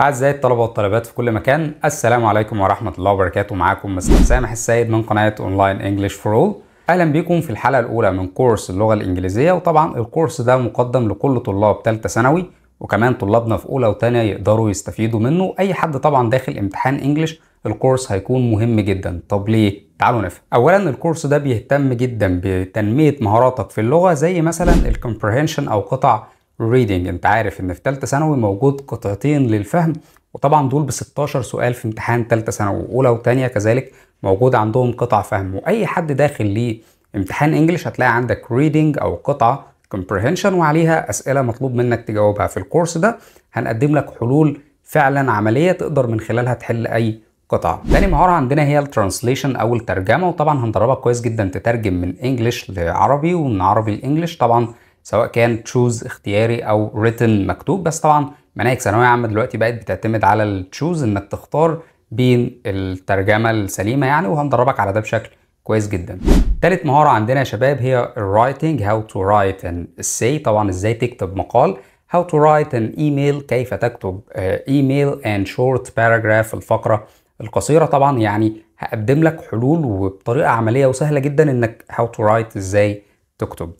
أعزائي الطلبة والطالبات في كل مكان السلام عليكم ورحمة الله وبركاته. معاكم مستر سامح السيد من قناة Online English for All أهلا بكم في الحلقة الأولى من كورس اللغة الإنجليزية. وطبعا الكورس ده مقدم لكل طلاب ثالثة ثانوي وكمان طلابنا في أولى وتانية يقدروا يستفيدوا منه. أي حد طبعا داخل امتحان English الكورس هيكون مهم جدا. طب ليه؟ تعالوا نفهم. أولا الكورس ده بيهتم جدا بتنمية مهاراتك في اللغة زي مثلا ال comprehension أو قطع reading انت عارف إن في ثالثه ثانوي موجود قطعتين للفهم وطبعا دول ب 16 سؤال في امتحان ثالثه ثانوي أولى وثانيه كذلك موجود عندهم قطع فهم. وأي حد داخل ليه امتحان English هتلاقي عندك reading أو قطعه comprehension وعليها أسئلة مطلوب منك تجاوبها. في الكورس ده هنقدم لك حلول فعلا عملية تقدر من خلالها تحل أي قطعه تاني مهارة عندنا هي ال translation أو الترجمة وطبعا هندربك كويس جدا تترجم من English لعربي ومن عربي ل English طبعا سواء كان choose اختياري أو written مكتوب بس طبعا مناهج ثانوية عامة دلوقتي بقت بتعتمد على ال choose إنك تختار بين الترجمة السليمة يعني وهندربك على ده بشكل كويس جدا. تالت مهارة عندنا يا شباب هي ال writing how to write an essay طبعا إزاي تكتب مقال how to write an email كيف تكتب ايميل and short paragraph الفقرة القصيرة طبعا يعني هقدم لك حلول وبطريقة عملية وسهلة جدا إنك how to write إزاي تكتب.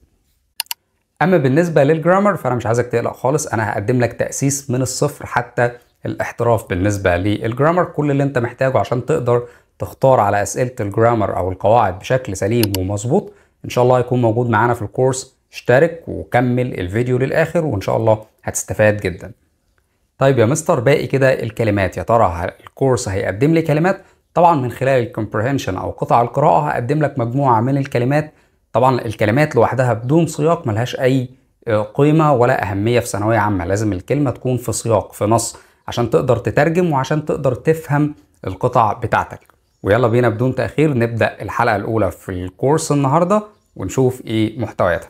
أما بالنسبة لل grammar فأنا مش عايزك تقلق خالص. أنا هقدم لك تأسيس من الصفر حتى الاحتراف بالنسبة لل grammar. كل اللي أنت محتاجه عشان تقدر تختار على أسئلة ال grammar أو القواعد بشكل سليم ومظبوط إن شاء الله هيكون موجود معانا في الكورس. اشترك وكمل الفيديو للآخر وإن شاء الله هتستفاد جدا. طيب يا مستر باقي كده الكلمات. يا ترى الكورس هيقدم لي كلمات؟ طبعا من خلال ال comprehension أو قطع القراءة هقدم لك مجموعة من الكلمات طبعا الكلمات لوحدها بدون سياق ملهاش أي قيمة ولا أهمية في ثانوية عامة. لازم الكلمة تكون في سياق في نص عشان تقدر تترجم وعشان تقدر تفهم القطع بتاعتك. ويلا بينا بدون تأخير نبدأ الحلقة الأولى في الكورس النهارده ونشوف إيه محتوياتها.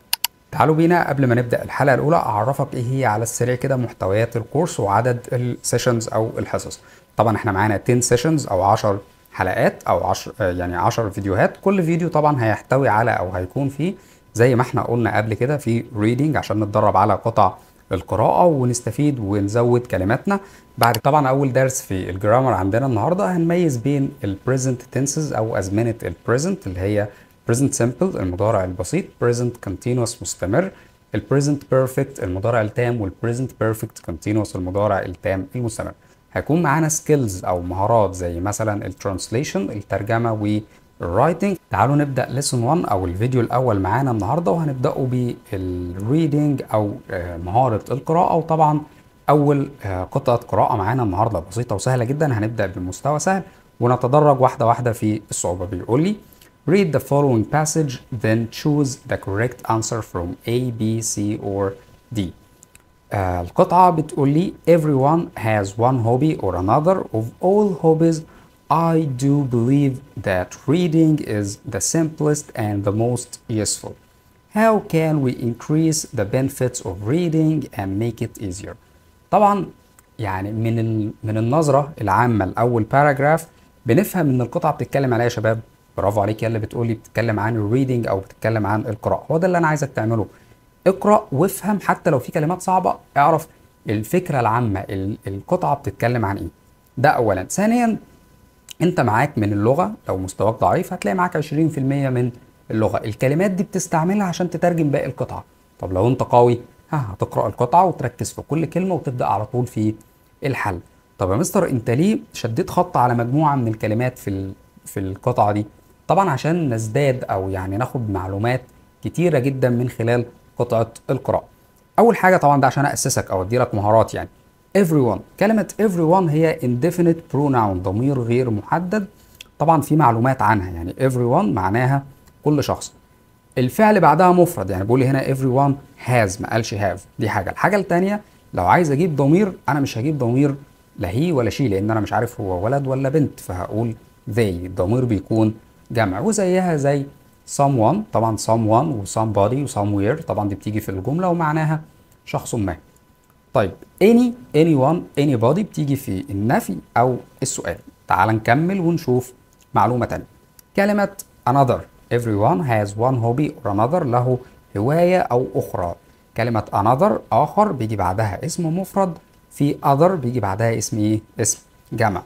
تعالوا بينا قبل ما نبدأ الحلقة الأولى أعرفك إيه هي على السريع كده محتويات الكورس وعدد ال sessions أو الحصص. طبعا إحنا معانا 10 sessions أو 10 حلقات أو 10 يعني 10 فيديوهات. كل فيديو طبعا هيحتوي على أو هيكون فيه زي ما إحنا قلنا قبل كده في reading عشان نتدرب على قطع القراءة ونستفيد ونزود كلماتنا. بعد طبعا أول درس في ال grammar عندنا النهاردة هنميز بين ال present tenses أو أزمنة ال present اللي هي present simple المضارع البسيط present continuous مستمر ال present perfect المضارع التام وال present perfect continuous المضارع التام المستمر. هيكون معانا skills أو مهارات زي مثلا ال translation الترجمة وال writing تعالوا نبدأ lesson 1 أو الفيديو الأول معانا النهارده وهنبدأه بال reading أو مهارة القراءة. وطبعا أول قطعة قراءة معانا النهارده بسيطة وسهلة جدا. هنبدأ بمستوى سهل ونتدرج واحدة واحدة في الصعوبة. بيقول لي read the following passage then choose the correct answer from A B C or D. آه القطعة بتقول لي everyone has one hobby or another of all hobbies. I do believe that reading is the simplest and the most useful. How can we increase the benefits of reading and make it easier? طبعا يعني من ال... من النظرة العامة. لأول paragraph بنفهم إن القطعة بتتكلم عليها يا شباب؟ برافو عليك. يا اللي بتقولي بتتكلم عن ال reading أو بتتكلم عن القراءة. هو ده اللي أنا عايزك تعمله. اقرأ وافهم حتى لو في كلمات صعبة اعرف الفكرة العامة القطعة بتتكلم عن إيه. ده اولا. ثانيا أنت معاك من اللغة لو مستواك ضعيف هتلاقي معاك 20% من اللغة. الكلمات دي بتستعملها عشان تترجم باقي القطعة. طب لو أنت قوي ها هتقرأ القطعة وتركز في كل كلمة وتبدأ على طول في الحل. طب يا مستر أنت ليه شديت خط على مجموعة من الكلمات في في القطعة دي؟ طبعا عشان نزداد أو يعني ناخد معلومات كتيرة جدا من خلال قطعة القراءة. أول حاجة طبعا ده عشان أسسك أو أدي لك مهارات يعني. everyone كلمة everyone هي indefinite pronoun ضمير غير محدد طبعا في معلومات عنها يعني everyone معناها كل شخص. الفعل بعدها مفرد يعني بيقول لي هنا everyone has ما قالش have دي حاجة. الحاجة التانية لو عايز أجيب ضمير أنا مش هجيب ضمير لا هي ولا شي لأن أنا مش عارف هو ولد ولا بنت فهقول they الضمير بيكون جمع وزيها زي someone طبعا someone و somebody و somewhere طبعا دي بتيجي في الجملة ومعناها شخص ما. طيب any anyone anybody بتيجي في النفي أو السؤال. تعال نكمل ونشوف معلومة تانية. كلمة another. Everyone has one hobby or another له هواية أو أخرى. كلمة another آخر بيجي بعدها اسم مفرد. في other بيجي بعدها اسم إيه؟ اسم جمع.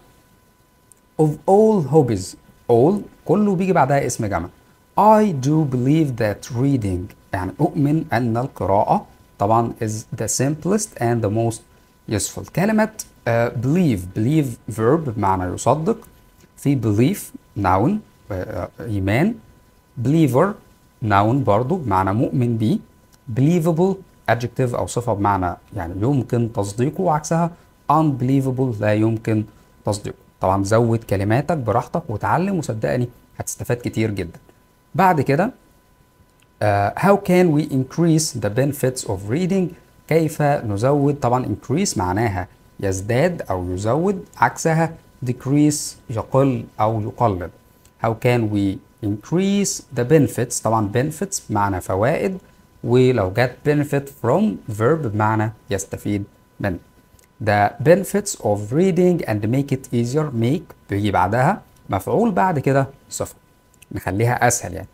Of all hobbies all كله بيجي بعدها اسم جمع. I do believe that reading يعني أؤمن أن القراءة طبعا is the simplest and the most useful. كلمة uh, believe believe verb بمعنى يصدق. في belief noun uh, إيمان. Believer noun برضو بمعنى مؤمن بيه. Believable adjective أو صفة بمعنى يعني يمكن تصديقه وعكسها unbelievable لا يمكن تصديقه. طبعا زود كلماتك براحتك وتعلم وصدقني هتستفاد كتير جدا. بعد كده uh, how can we increase the benefits of reading كيف نزود طبعا increase معناها يزداد أو يزود عكسها decrease يقل أو يقلل how can we increase the benefits طبعا benefits بمعنى فوائد ولو جت benefit from verb بمعنى يستفيد منه the benefits of reading and make it easier make بيجي بعدها مفعول بعد كده صفة نخليها أسهل يعني.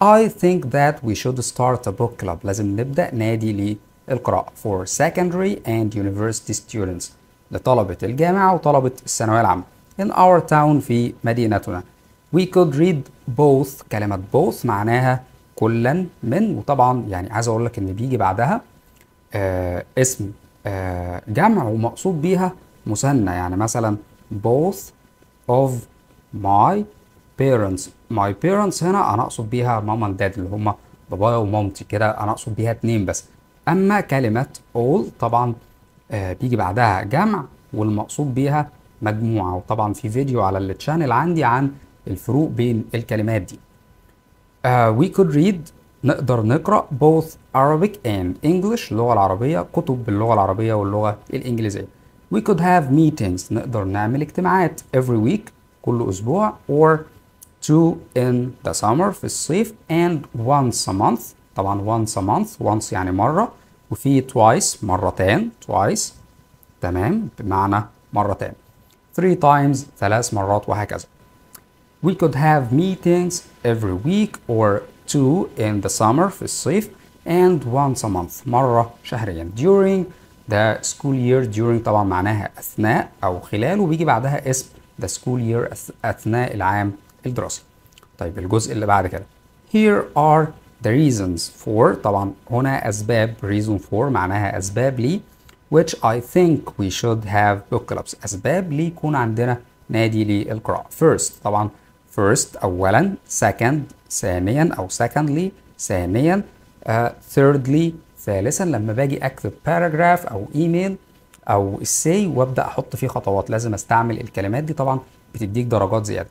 I think that we should start a book club. لازم نبدأ نادي للقراءة for secondary and university students لطلبة الجامعة وطلبة الثانوية العامة. In our town في مدينتنا. We could read both. كلمة both معناها كلا من وطبعا يعني عايز أقول لك إن بيجي بعدها آه اسم آه جمع ومقصود بيها مثنى. يعني مثلا both of my parents my parents هنا أنا أقصد بيها ماما اند اللي هم بابايا ومامتي كده؟ أنا أقصد بيها اتنين بس. أما كلمة all طبعا آه بيجي بعدها جمع والمقصود بيها مجموعة. وطبعا في فيديو على التشانل عندي عن الفروق بين الكلمات دي. Uh, we could read نقدر نقرأ both Arabic and English اللغة العربية كتب باللغة العربية واللغة الإنجليزية. We could have meetings نقدر نعمل اجتماعات every week كل أسبوع or two in the summer في الصيف and once a month طبعا once a month once يعني مرة وفي twice مرتين twice تمام بمعنى مرتين three times ثلاث مرات وهكذا. We could have meetings every week or two in the summer في الصيف and once a month مرة شهريا during the school year during طبعا معناها أثناء أو خلال وبيجي بعدها اسم the school year أثناء العام الدراسي طيب الجزء اللي بعد كده. Here are the reasons for طبعا هنا أسباب reason for معناها أسباب لي which I think we should have book clubs. أسباب لي يكون عندنا نادي للقراءة. First طبعا first أولا second ثانيا أو secondly ثانيا uh, thirdly ثالثا. لما باجي أكتب paragraph أو email أو essay وأبدأ أحط فيه خطوات لازم أستعمل الكلمات دي طبعا بتديك درجات زيادة.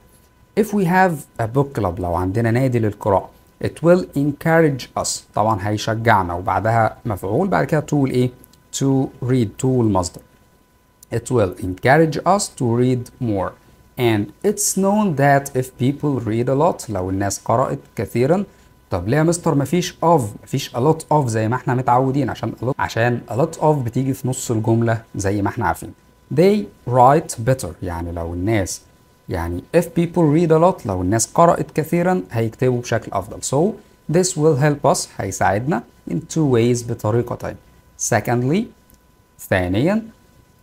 If we have a book club لو عندنا نادي للقراءة it will encourage us. طبعا هيشجعنا وبعدها مفعول بعد كده to إيه? To read to المصدر it will encourage us to read more. And it's known that if people read a lot لو الناس قرأت كثيرا طب ليه يا مستر مفيش of مفيش a lot of زي ما إحنا متعودين عشان a lot عشان a lot of بتيجي في نص الجملة زي ما إحنا عارفين. They write better. يعني لو الناس يعني if people read a lot لو الناس قرأت كثيرا هيكتبوا بشكل أفضل. So this will help us هيساعدنا in two ways بطريقتين secondly ثانيا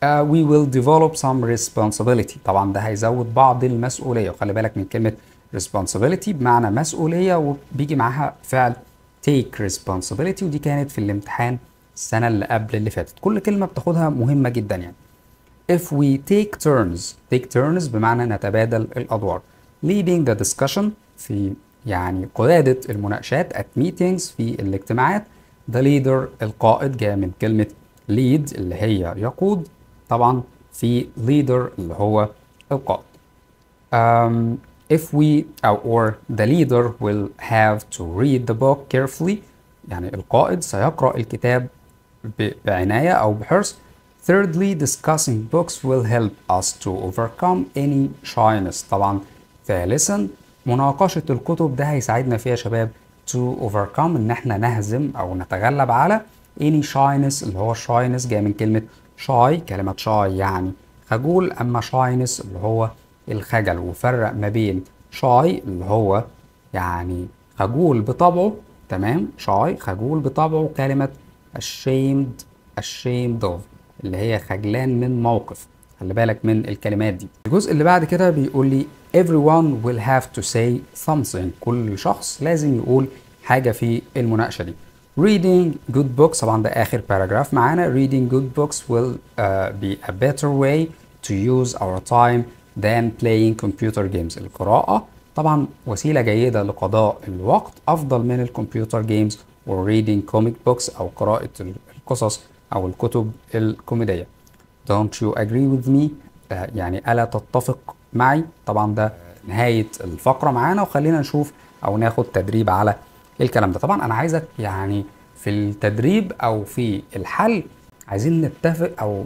uh, we will develop some responsibility. طبعا ده هيزود بعض المسؤولية. وخلي بالك من كلمة responsibility بمعنى مسؤولية وبيجي معاها فعل take responsibility ودي كانت في الامتحان السنة اللي قبل اللي فاتت. كل كلمة بتاخدها مهمة جدا يعني. If we take turns. Take turns بمعنى نتبادل الأدوار. Leading the discussion في يعني قيادة المناقشات at meetings في الاجتماعات. The leader القائد جاء من كلمة lead اللي هي يقود. طبعا في leader اللي هو القائد. Um, if we or the leader will have to read the book carefully. يعني القائد سيقرأ الكتاب بعناية أو بحرص. Thirdly, discussing books will help us to overcome any shyness. طبعا ثالثا مناقشة الكتب ده هيساعدنا فيها يا شباب to overcome إن إحنا نهزم أو نتغلب على any shyness اللي هو shyness جاي من كلمة shy كلمة shy يعني خجول أما shyness اللي هو الخجل وفرق ما بين shy اللي هو يعني خجول بطبعه تمام shy خجول بطبعه كلمة ashamed ashamed of اللي هي خجلان من موقف. خلي بالك من الكلمات دي. الجزء اللي بعد كده بيقول لي everyone will have to say something. كل شخص لازم يقول حاجة في المناقشة دي. Reading good books. طبعا ده آخر باراجراف معانا. Reading good books will uh, be a better way to use our time than playing computer games. القراءة طبعا وسيلة جيدة لقضاء الوقت أفضل من الكمبيوتر جيمز و reading comic books أو قراءة القصص أو الكتب الكوميدية Don't you agree with me؟ آه يعني ألا تتفق معي؟ طبعا ده نهاية الفقرة معانا وخلينا نشوف أو ناخد تدريب على الكلام ده طبعا أنا عايزك يعني في التدريب أو في الحل عايزين نتفق أو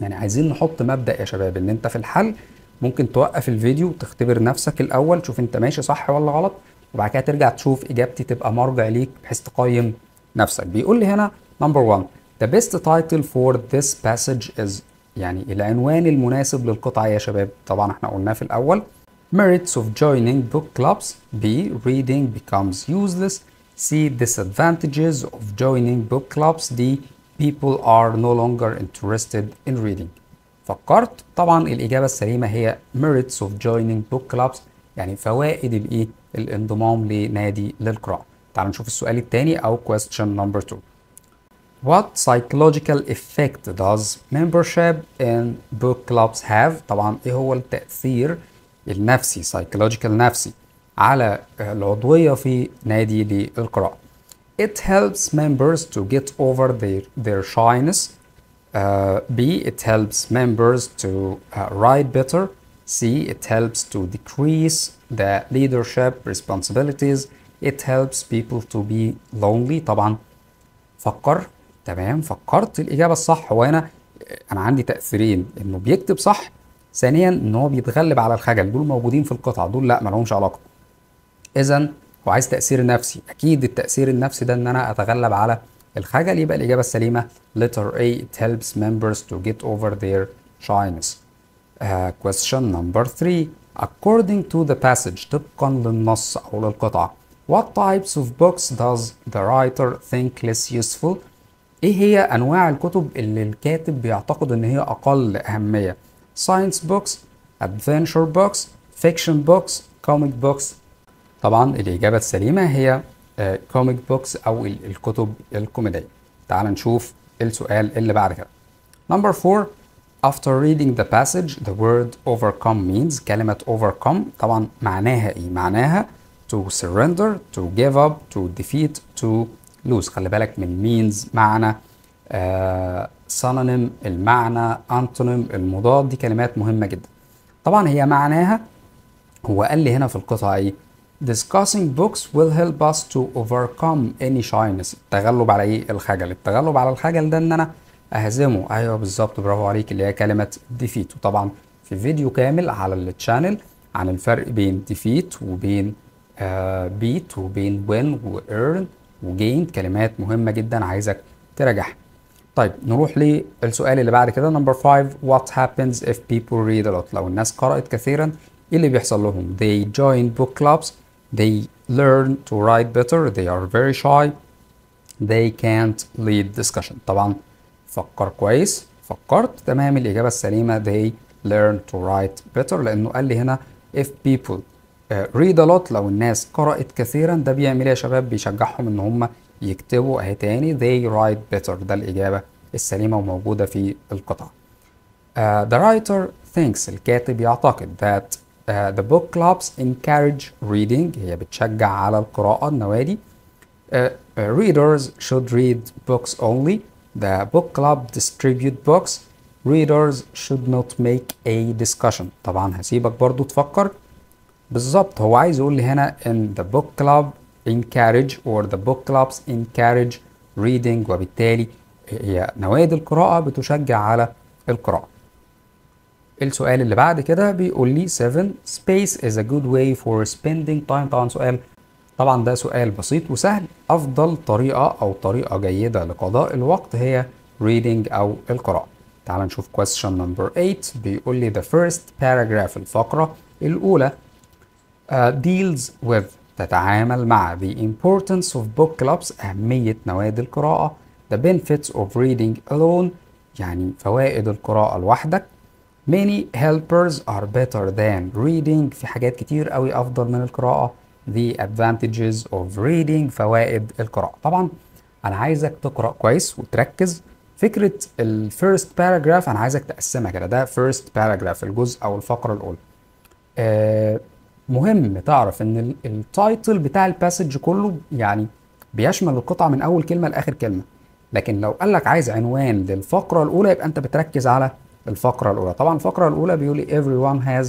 يعني عايزين نحط مبدأ يا شباب إن أنت في الحل ممكن توقف الفيديو تختبر نفسك الأول تشوف أنت ماشي صح ولا غلط وبعد كده ترجع تشوف إجابتي تبقى مرجع ليك بحيث تقيم نفسك بيقول لي هنا نمبر 1 The best title for this passage is يعني العنوان المناسب للقطعة يا شباب طبعا إحنا قلناه في الأول Merits of joining book clubs B. Reading becomes useless C. Disadvantages of joining book clubs D. People are no longer interested in reading فكرت طبعا الإجابة السليمة هي Merits of joining book clubs يعني فوائد الإيه الانضمام لنادي للقراءة تعالوا نشوف السؤال الثاني أو question number 2 What psychological effect does membership in book clubs have؟ طبعا ايه هو التأثير النفسي psychological نفسي على العضوية في نادي للقراءة. It helps members to get over their, their shyness. Uh, B. It helps members to uh, write better. C. It helps to decrease the leadership responsibilities. It helps people to be lonely. طبعا فكر تمام؟ فكرت الإجابة الصح هو أنا أنا عندي تأثيرين. إنه بيكتب صح ثانيا إن هو بيتغلب على الخجل. دول موجودين في القطعة دول لا ما لهمش علاقة. اذا هو عايز تأثير نفسي. أكيد التأثير النفسي ده إن أنا أتغلب على الخجل يبقى الإجابة السليمة letter A it helps members to get over their shyness. uh, question number 3 according to the passage طبقا للنص أو للقطعة. What types of books does the writer think less useful إيه هي أنواع الكتب اللي الكاتب بيعتقد إن هي أقل أهمية؟ science books adventure books fiction books comic books طبعا الإجابة السليمة هي آه، comic books أو الكتب الكوميدية. تعال نشوف السؤال اللي بعد كده. number 4 after reading the passage the word overcome means كلمة overcome. طبعا معناها إيه؟ معناها to surrender to give up to defeat to lose خلي بالك من means معنى آه synonym المعنى antonym المضاد دي كلمات مهمة جدا. طبعا هي معناها هو قال لي هنا في القطعة إيه؟ Discussing books will help us to overcome any shyness. التغلب على إيه؟ الخجل. التغلب على الخجل ده إن أنا أهزمه. أيوه بالظبط برافو عليك اللي هي كلمة defeat. وطبعا في فيديو كامل على التشانل عن الفرق بين defeat وبين آه beat وبين win و earn. وجين كلمات مهمة جدا عايزك تراجعها طيب نروح للسؤال اللي بعد كده نمبر 5 what happens if people read a lot لو الناس قرأت كثيرا إيه اللي بيحصل لهم they join book clubs they learn to write better they are very shy they can't lead discussion طبعا فكر كويس فكرت تمام الإجابة السليمة they learn to write better لأنه قال لي هنا if people ريد لوت لو الناس قرأت كثيرا ده بيعمل إيه يا شباب بيشجعهم ان هم يكتبوا اهي تاني they write better ده الإجابة السليمة وموجودة في القطعة uh, the writer thinks الكاتب يعتقد that uh, the book clubs encourage reading هي بتشجع على القراءة النوادي uh, uh, readers should read books only the book club distribute books readers should not make a discussion طبعا هسيبك برضو تفكر بالظبط هو عايز يقول لي هنا ان the book club encourage or the book clubs encourage reading وبالتالي هي نوادي القراءة بتشجع على القراءة. السؤال اللي بعد كده بيقول لي 7 space is a good way for spending time طبعا سؤال طبعا ده سؤال بسيط وسهل. أفضل طريقة أو طريقة جيدة لقضاء الوقت هي reading أو القراءة. تعال نشوف question number 8 بيقول لي the first paragraph الفقرة الأولى. Uh, deals with تتعامل مع the importance of book clubs أهمية نوادي القراءة the benefits of reading alone يعني فوائد القراءة لوحدك. Many helpers are better than reading. في حاجات كتير قوي أفضل من القراءة. The advantages of reading فوائد القراءة. طبعا أنا عايزك تقرأ كويس وتركز. فكرة ال first paragraph أنا عايزك تقسمها كده. ده first paragraph الجزء أو الفقرة الأولى. آه مهم تعرف إن ال title بتاع ال passage كله يعني بيشمل القطعة من أول كلمة لآخر كلمة. لكن لو قال لك عايز عنوان للفقرة الأولى يبقى أنت بتركز على الفقرة الأولى. طبعا الفقرة الأولى بيقول everyone has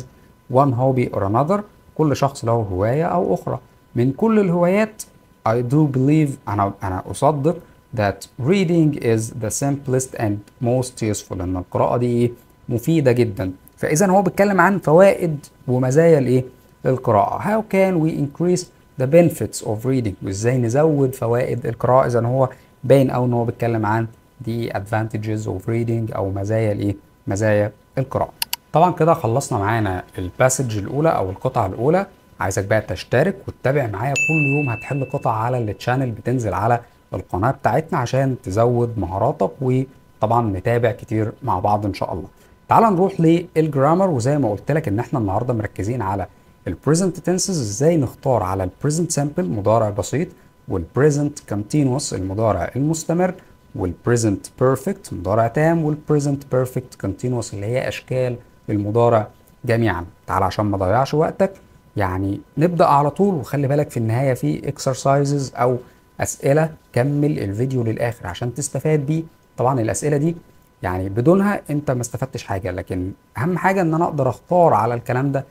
one hobby or another. كل شخص له هواية أو أخرى. من كل الهوايات I do believe أنا أنا أصدق that reading is the simplest and most useful. إن القراءة دي مفيدة جدا. فاذا هو بيتكلم عن فوائد ومزايا الإيه؟ القراءة. How can we increase the benefits of reading? وإزاي نزود فوائد القراءة؟ اذا هو باين أو إن هو بيتكلم عن the advantages of reading أو مزايا الإيه؟ مزايا القراءة. طبعا كده خلصنا معانا ال passage الأولى أو القطعة الأولى. عايزك بقى تشترك وتتابع معايا كل يوم هتحل قطع على ال channel بتنزل على القناة بتاعتنا عشان تزود مهاراتك وطبعا نتابع كتير مع بعض إن شاء الله. تعال نروح لل grammar وزي ما قلت لك إن إحنا النهارده مركزين على ال present tenses إزاي نختار على ال present simple مضارع بسيط وال present continuous المضارع المستمر وال present perfect مضارع تام وال present perfect continuous اللي هي أشكال المضارع جميعا. تعال عشان ما اضيعش وقتك يعني نبدأ على طول وخلي بالك في النهاية في exercises أو أسئلة كمل الفيديو للآخر عشان تستفاد بيه. طبعا الأسئلة دي يعني بدونها أنت ما استفدتش حاجة لكن أهم حاجة إن أنا أقدر أختار على الكلام ده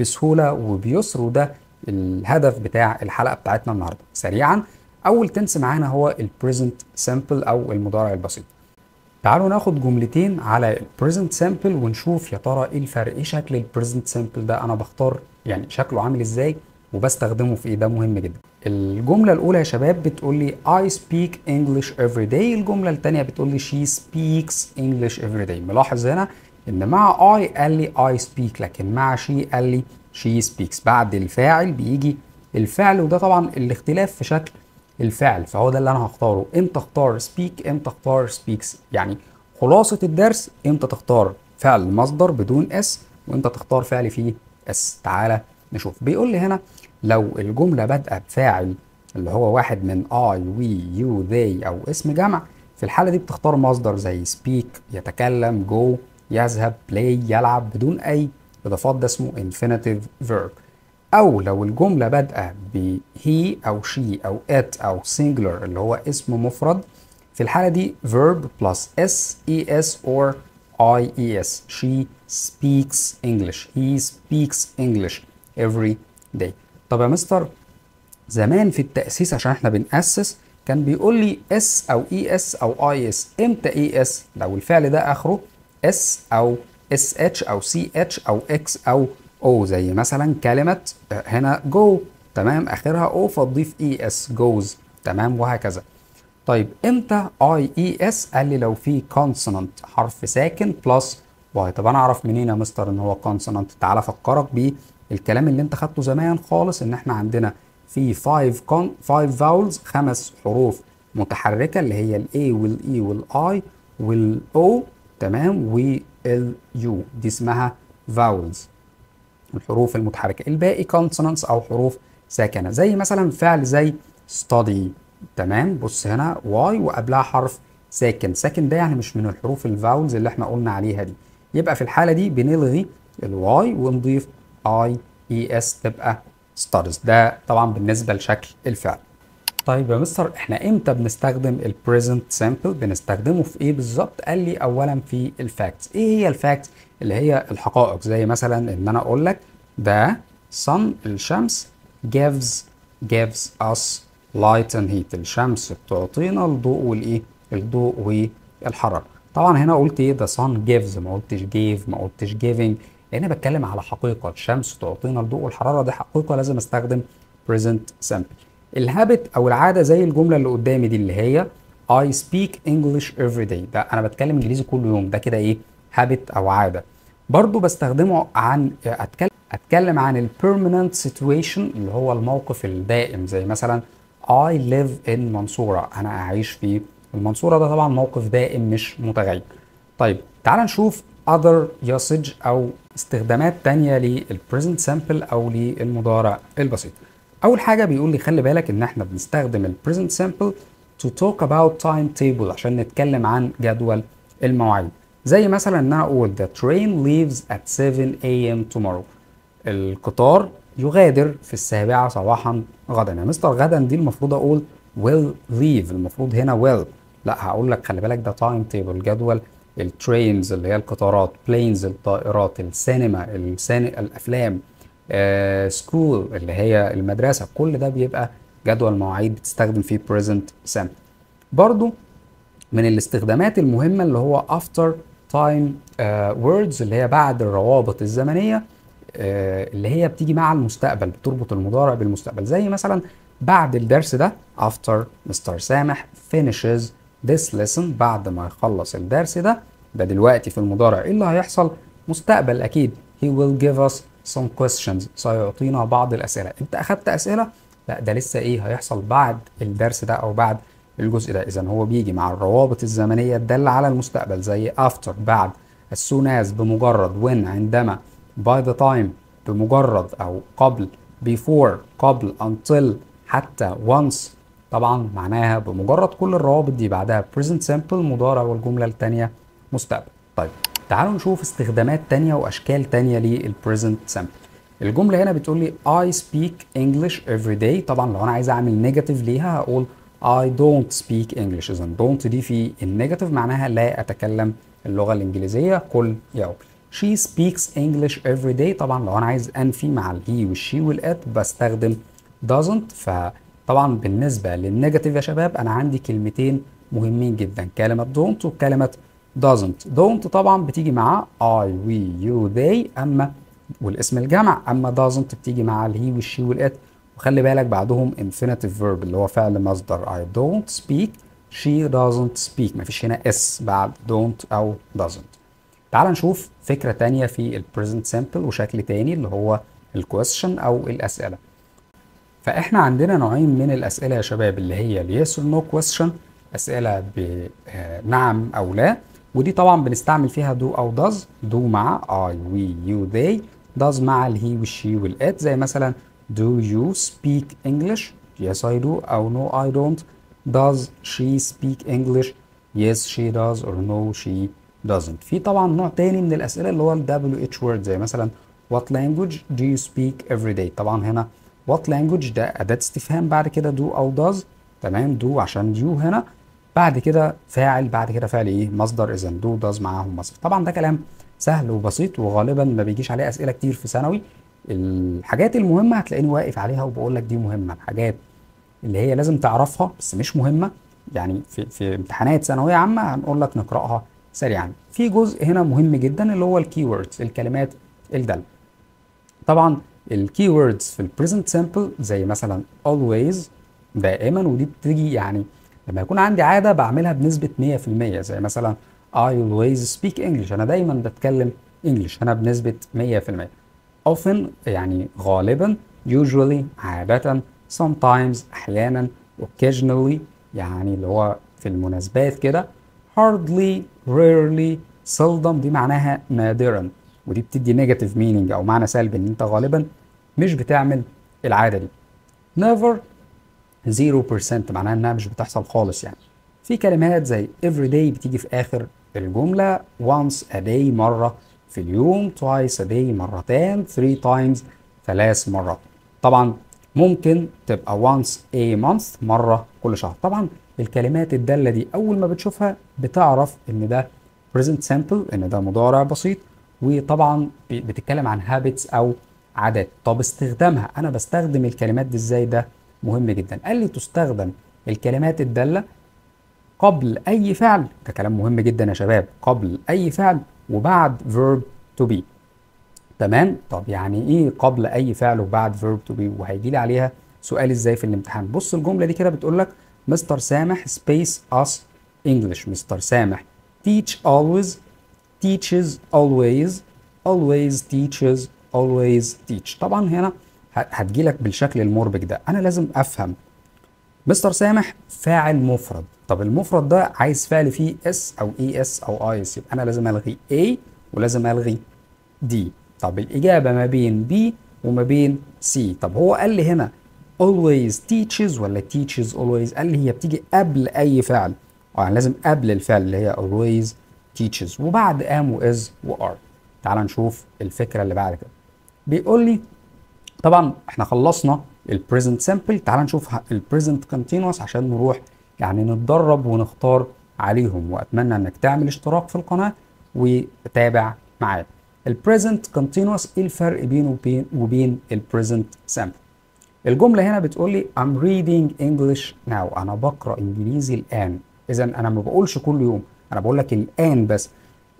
بسهولة وبيسر وده الهدف بتاع الحلقة بتاعتنا النهارده. سريعا أول tense معانا هو ال present simple أو المضارع البسيط. تعالوا ناخد جملتين على ال present simple ونشوف يا ترى إيه الفرق إيه شكل ال present simple ده؟ أنا بختار يعني شكله عامل إزاي وبستخدمه في إيه؟ ده مهم جدا. الجملة الأولى يا شباب بتقول لي I speak English every day. الجملة الثانية بتقول لي she speaks English every day. ملاحظ هنا إن مع I قال لي I speak لكن مع she قال لي she speaks. بعد الفاعل بيجي الفعل وده طبعا الاختلاف في شكل الفعل فهو ده اللي أنا هختاره. إمتى أختار speak إمتى أختار speaks يعني خلاصة الدرس إمتى تختار فعل مصدر بدون s وإمتى تختار فعل فيه s تعالى نشوف. بيقول لي هنا لو الجملة بادئة بفاعل اللي هو واحد من I, we, you, they أو اسم جمع في الحالة دي بتختار مصدر زي speak يتكلم go يذهب play يلعب بدون أي إضافات ده اسمه infinitive verb. أو لو الجملة بادئة ب he أو she أو it أو singular اللي هو اسم مفرد في الحالة دي verb plus s, es or ies she speaks English. He speaks English every day. طب يا مستر زمان في التأسيس عشان إحنا بنأسس كان بيقول لي s أو es أو ies إمتى es لو الفعل ده آخره اس أو اس اتش أو سي اتش أو إكس أو أو زي مثلا كلمة هنا جو تمام؟ آخرها أو فتضيف اي اس جوز تمام؟ وهكذا. طيب إمتى ies قال لي لو في consonant حرف ساكن plus y طب أنا أعرف منين يا مستر إن هو consonant تعالى أفكرك بالكلام اللي أنت خدته زمان خالص إن إحنا عندنا في 5 con 5 vowels خمس حروف متحركة اللي هي الاي والاي والاي والاو تمام؟ وال u دي اسمها vowels الحروف المتحركة. الباقي consonants أو حروف ساكنة. زي مثلا فعل زي study. تمام؟ بص هنا. y وقبلها حرف ساكن. ساكن ده يعني مش من الحروف ال vowels اللي إحنا قلنا عليها دي. يبقى في الحالة دي بنلغي ال y ونضيف ies تبقى studies. ده طبعا بالنسبة لشكل الفعل. طيب يا مستر إحنا إمتى بنستخدم ال present simple بنستخدمه في إيه بالظبط؟ قال لي اولا في ال facts إيه هي ال facts اللي هي الحقائق زي مثلا إن أنا أقول لك the sun الشمس gives gives us light and heat. الشمس بتعطينا الضوء والإيه؟ الضوء والحرارة. طبعا هنا قلت إيه؟ the sun gives. ما قلتش gave ما قلتش giving. لأن بتكلم على حقيقة. الشمس تعطينا الضوء والحرارة دي حقيقة لازم أستخدم present simple ال habit أو العادة زي الجملة اللي قدامي دي اللي هي I speak English every day. ده أنا بتكلم إنجليزي كل يوم. ده كده إيه؟ habit أو عادة. برضو بستخدمه عن اتكلم أتكلم عن ال permanent situation اللي هو الموقف الدائم. زي مثلا I live in Mansoura أنا أعيش في المنصورة. ده طبعا موقف دائم مش متغير. طيب تعال نشوف other usage أو استخدامات تانية لل present simple أو للمضارع البسيط. أول حاجة بيقول لي خلي بالك إن إحنا بنستخدم ال present simple to talk about timetable عشان نتكلم عن جدول المواعيد. زي مثلا إن أنا أقول the train leaves at 7 a.m. tomorrow. القطار يغادر في السابعة صباحا غدا. يا مستر غدا دي المفروض أقول will leave المفروض هنا will. لا هقول لك خلي بالك ده timetable جدول ال trains اللي هي القطارات planes الطائرات السينما السين... الأفلام. school آه، اللي هي المدرسة. كل ده بيبقى جدول مواعيد بتستخدم فيه present simple برضو من الاستخدامات المهمة اللي هو after time uh, words اللي هي بعد الروابط الزمنية uh, اللي هي بتيجي مع المستقبل بتربط المضارع بالمستقبل. زي مثلا بعد الدرس ده after مستر سامح finishes this lesson. بعد ما يخلص الدرس ده ده دلوقتي في المضارع. إيه اللي هيحصل؟ مستقبل أكيد. He will give us some questions. سيعطينا بعض الأسئلة. أنت أخدت أسئلة؟ لا ده لسه إيه؟ هيحصل بعد الدرس ده أو بعد الجزء ده. اذا هو بيجي مع الروابط الزمنية الدالة على المستقبل زي after بعد. As soon as بمجرد. When عندما. By the time بمجرد. أو قبل. Before قبل. Until حتى. Once طبعا معناها بمجرد كل الروابط دي بعدها present simple مضارع والجملة الثانية مستقبل. طيب. تعالوا نشوف استخدامات تانية وأشكال تانية لل present simple الجملة هنا بتقول لي I speak English every day. طبعا لو أنا عايز أعمل negative ليها هقول I don't speak English. اذا don't دي في ال negative معناها لا أتكلم اللغة الإنجليزية كل يوم. She speaks English every day. طبعا لو أنا عايز أنفي مع الهي والشي والات بستخدم doesn't. فطبعا بالنسبة للنيجاتيف يا شباب أنا عندي كلمتين مهمين جدا. كلمة don't وكلمة doesn't. Don't طبعا بتيجي مع I we you they أما والاسم الجمع أما doesn't بتيجي مع الهي والشي والات وخلي بالك بعدهم infinitive verb اللي هو فعل مصدر. I don't speak she doesn't speak. مفيش هنا s بعد don't أو doesn't. تعال نشوف فكرة تانية في ال present simple وشكل تاني اللي هو ال question أو الأسئلة فإحنا عندنا نوعين من الأسئلة يا شباب اللي هي ال yes or no question أسئلة بنعم أو لا. ودي طبعا بنستعمل فيها do أو does do مع I we you they does مع ال he وال she وال it زي مثلا do you speak English yes I do أو no I don't does she speak English yes she does or no she doesn't. في طبعا نوع تاني من الأسئلة اللي هو ال اتش word زي مثلا what language do you speak every day طبعا هنا what language ده اداه استفهام بعد كده do أو does. تمام؟ do عشان you هنا. بعد كده فاعل بعد كده فعل إيه؟ مصدر اذا do does معاهم مصدر. طبعا ده كلام سهل وبسيط وغالبا ما بيجيش عليه أسئلة كتير في ثانوي. الحاجات المهمة هتلاقيني واقف عليها وبقول لك دي مهمة. الحاجات اللي هي لازم تعرفها بس مش مهمة. يعني في في امتحانات ثانوية عامة هنقول لك نقرأها سريعا. في جزء هنا مهم جدا اللي هو ال key words الكلمات الداله طبعا ال key words في ال present simple زي مثلا always دائما ودي بتيجي يعني لما يكون عندي عادة بعملها بنسبة 100% زي مثلا I always speak English. أنا دايما بتكلم انجلش هنا بنسبة 100% often يعني غالبا usually عادة sometimes أحيانا occasionally يعني اللي هو في المناسبات كده hardly rarely seldom دي معناها نادرا. ودي بتدي negative meaning أو معنى سلبي إن أنت غالبا مش بتعمل العادة دي. Never 0% معناها إنها مش بتحصل خالص يعني. في كلمات زي every day بتيجي في آخر الجملة once a day مرة في اليوم twice a day مرتين three times ثلاث مرات. طبعا ممكن تبقى once a month مرة كل شهر. طبعا الكلمات الدالة دي أول ما بتشوفها بتعرف إن ده present simple إن ده مضارع بسيط وطبعا بتتكلم عن habits أو عادات. طب استخدامها أنا بستخدم الكلمات دي إزاي؟ ده مهم جدا. قال لي تستخدم الكلمات الدالة قبل أي فعل. ده كلام مهم جدا يا شباب. قبل أي فعل وبعد verb to be. تمام؟ طب يعني إيه قبل أي فعل وبعد verb to be وهيجي لي عليها سؤال إزاي في الامتحان؟ بص الجملة دي كده بتقول لك مستر سامح space us English. مستر سامح teach always teaches always always teaches always teach. طبعا هنا هتجي لك بالشكل المربك ده. أنا لازم أفهم. مستر سامح فاعل مفرد. طب المفرد ده عايز فعل فيه s أو es أو ies. يبقى أنا لازم ألغي A ولازم ألغي D. طب الإجابة ما بين B وما بين C. طب هو قال لي هنا always teaches ولا teaches always قال لي هي بتيجي قبل أي فعل. يعني لازم قبل الفعل اللي هي always teaches. وبعد am و is و are. تعال نشوف الفكرة اللي بعد كده. بيقول لي طبعا إحنا خلصنا ال present simple تعال نشوف ال present continuous عشان نروح يعني نتدرب ونختار عليهم وأتمنى إنك تعمل اشتراك في القناة وتتابع معايا ال present continuous إيه الفرق بينه وبين وبين ال present simple الجملة هنا بتقول لي I'm reading English now. أنا بقرأ إنجليزي الآن. اذا أنا ما بقولش كل يوم أنا بقول لك الآن بس.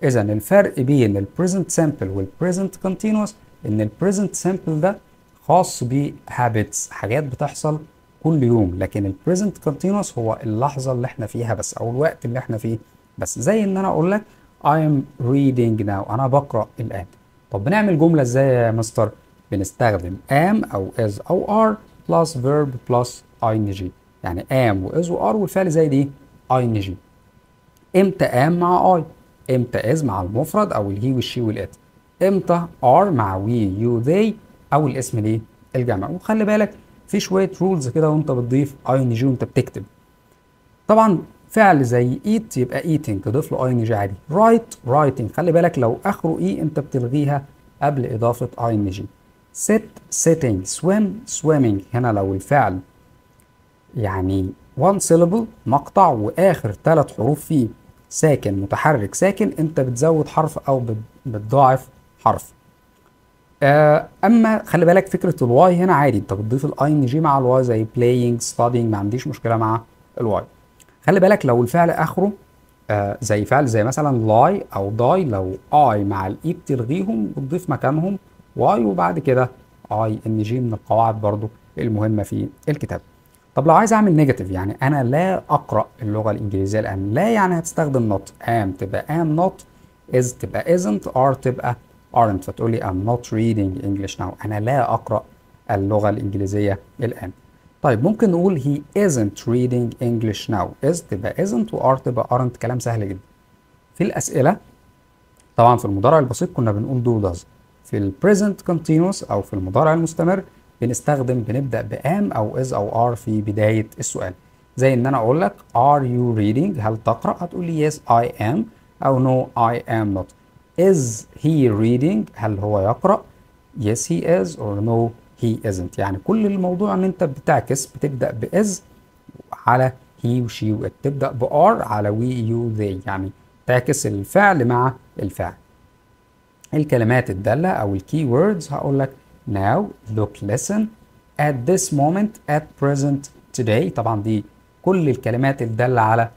اذا الفرق بين البريزنت سامبل والبريزنت كونتينوس إن البريزنت سامبل ده خاص بهابتس حاجات بتحصل كل يوم لكن ال present continuous هو اللحظة اللي إحنا فيها بس أو الوقت اللي إحنا فيه بس. زي إن أنا أقول لك I am reading now أنا بقرأ الآن. طب بنعمل جملة إزاي يا مستر؟ بنستخدم am أو is أو are plus verb plus ing. يعني am و is و are والفعل زي دي ing. إمتى am مع I إمتى is مع المفرد أو ال he وال she وال it إمتى are مع we you they أو الاسم ليه الجمع وخلي بالك في شوية rules كده وأنت بتضيف ing وأنت بتكتب. طبعا فعل زي eat يبقى eating تضيف له ing عادي. Write writing خلي بالك لو آخره e أنت بتلغيها قبل إضافة ing sit sitting swim swimming. هنا لو الفعل يعني one syllable مقطع وآخر ثلاث حروف فيه. ساكن متحرك. ساكن أنت بتزود حرف أو بتضاعف حرف. أما خلي بالك فكرة ال y هنا عادي أنت بتضيف ال ing مع ال y زي playing studying ما عنديش مشكلة مع ال y خلي بالك لو الفعل آخره i e زي فعل زي مثلا lie أو die لو i مع ال e بتلغيهم وتضيف مكانهم y وبعد كده ing من القواعد برضو المهمة في الكتاب. طب لو عايز أعمل negative يعني أنا لا أقرأ اللغة الإنجليزية الان لا يعني هتستخدم not. am تبقى am not is تبقى isn't are تبقى aren't فتقول لي I'm not reading English now أنا لا أقرأ اللغة الإنجليزية الآن. طيب ممكن نقول he isn't reading English now. Is تبقى isn't و are تبقى aren't كلام سهل جدا. في الأسئلة طبعا في المضارع البسيط كنا بنقول do does. في ال present continuous أو في المضارع المستمر بنستخدم بنبدأ ب am أو is أو are في بداية السؤال. زي إن أنا أقول لك are you reading هل تقرأ؟ هتقول لي yes I am. أو no I am not. Is he reading؟ هل هو يقرأ؟ Yes he is or no he isn't. يعني كل الموضوع إن أنت بتعكس بتبدأ ب is على he و she و it. تبدأ ب are على we you they. يعني تعكس الفعل مع الفعل. الكلمات الدالة أو ال key words هقول لك now look listen at this moment at present today. طبعا دي كل الكلمات الدالة على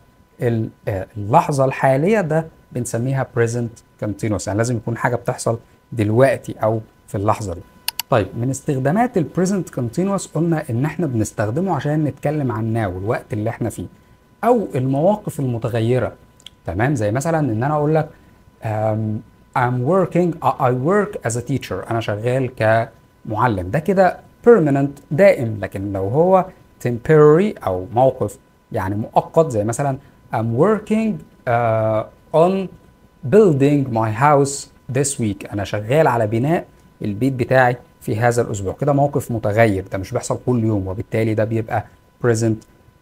اللحظة الحالية ده بنسميها present continuous يعني لازم يكون حاجة بتحصل دلوقتي أو في اللحظة دي. طيب من استخدامات ال present continuous قلنا إن إحنا بنستخدمه عشان نتكلم عن now الوقت اللي إحنا فيه أو المواقف المتغيرة. تمام؟ زي مثلا إن أنا أقول لك I'm working I work as a teacher. أنا شغال كمعلم. ده كده permanent دائم. لكن لو هو temporary أو موقف يعني مؤقت زي مثلا I'm working uh, on building my house this week. أنا شغال على بناء البيت بتاعي في هذا الأسبوع. كده موقف متغير ده مش بيحصل كل يوم وبالتالي ده بيبقى present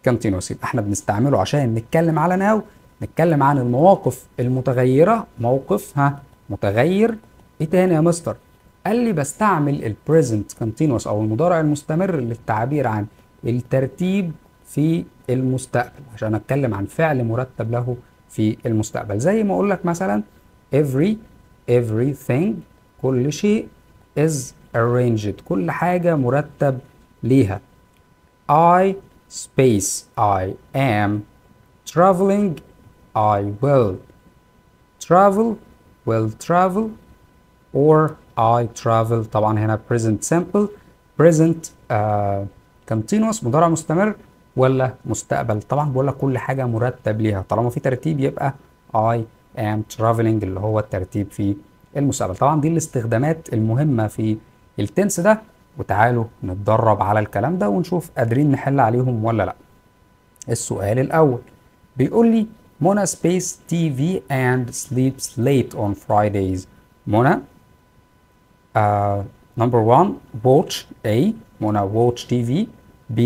continuous يبقى إحنا بنستعمله عشان نتكلم على now نتكلم عن المواقف المتغيرة. موقف ها متغير. إيه تاني يا مستر؟ قال لي بستعمل ال present continuous أو المضارع المستمر للتعبير عن الترتيب في المستقبل. عشان أتكلم عن فعل مرتب له في المستقبل زي ما أقول لك مثلا every everything كل شيء is arranged كل حاجة مرتب ليها I space I am traveling I will travel will travel or I travel طبعا هنا present simple present uh, continuous مضارع مستمر ولا مستقبل. طبعا بقول لك كل حاجة مرتب ليها. طالما في ترتيب يبقى I am traveling اللي هو الترتيب في المستقبل. طبعا دي الاستخدامات المهمة في التنس ده. وتعالوا نتدرب على الكلام ده ونشوف قادرين نحل عليهم ولا لأ. السؤال الأول بيقول لي منى space TV and sleeps late on Fridays. منى uh, number one watch A. منى watch TV B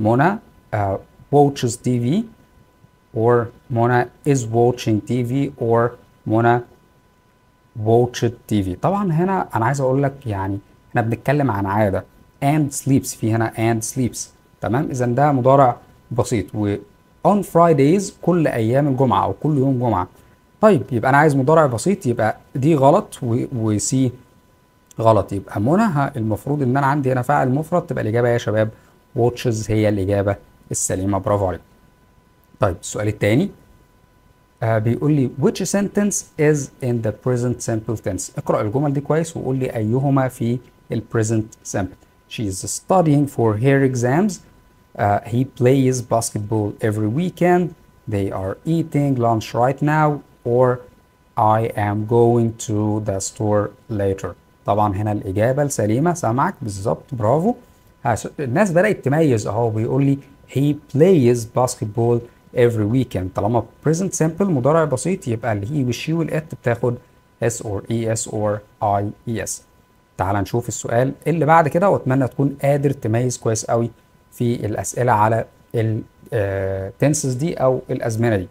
منى uh, watches TV or منى is watching TV or منى watched TV طبعا هنا أنا عايز أقول لك يعني إحنا بنتكلم عن عادة. And sleeps في هنا and sleeps. تمام؟ اذا ده مضارع بسيط. و on Fridays كل أيام الجمعة أو كل يوم جمعة. طيب يبقى أنا عايز مضارع بسيط يبقى دي غلط وسي غلط. يبقى منى المفروض إن أنا عندي هنا فاعل مفرد تبقى الإجابة يا شباب watches هي الإجابة. السليمه برافو عليك طيب السؤال الثاني آه بيقول لي which sentence is in the present simple tense اقرأ الجمل دي كويس وقول لي أيهما في ال present simple she is studying for her exams uh, he plays basketball every weekend they are eating lunch right now or I am going to the store later طبعا هنا الإجابة السليمة سامعك بالظبط برافو الناس بدأت تميز أهو بيقول لي he plays basketball every weekend. طالما present simple مضارع بسيط يبقى اللي هي والشي والات بتاخد s or es or i es تعال نشوف السؤال اللي بعد كده وأتمنى تكون قادر تميز كويس قوي في الأسئلة على التنسز دي أو الأزمنة دي.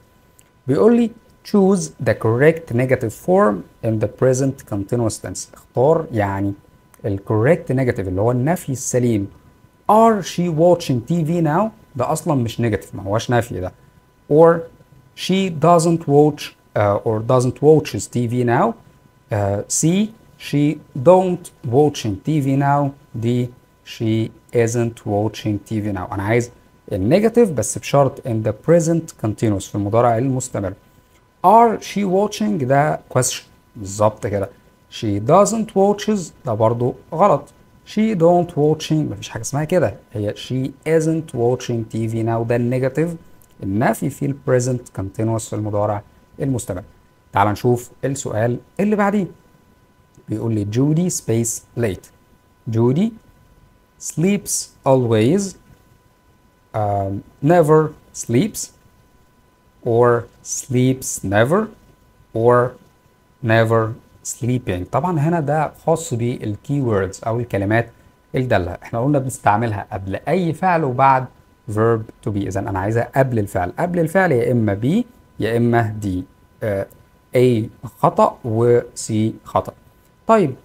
بيقول لي choose the correct negative form in the present continuous tense. اختار يعني ال correct negative اللي هو النفي السليم. Are she watching TV now? ده أصلا مش نيجاتيف ما هوش نفي ده or she doesn't watch uh, or doesn't watches TV now uh, C she don't watching TV now D she isn't watching TV now أنا عايز ال negative بس بشرط in the present continuous في المضارع المستمر are she watching ده question بالظبط كده she doesn't watches ده برضو غلط she don't watching مفيش حاجة اسمها كده هي she isn't watching TV now. ده النيجاتيف النفي في ال present continuous في المضارع المستمر تعال نشوف السؤال اللي بعديه. بيقول لي جودي space late. جودي sleeps always um, never sleeps or sleeps never or never sleeping. طبعا هنا ده خاص بالكي ووردز أو الكلمات الدالة. إحنا قلنا بنستعملها قبل أي فعل وبعد verb to be. اذا أنا عايزها قبل الفعل. قبل الفعل يا إما be يا إما دي آه A خطأ و C خطأ. طيب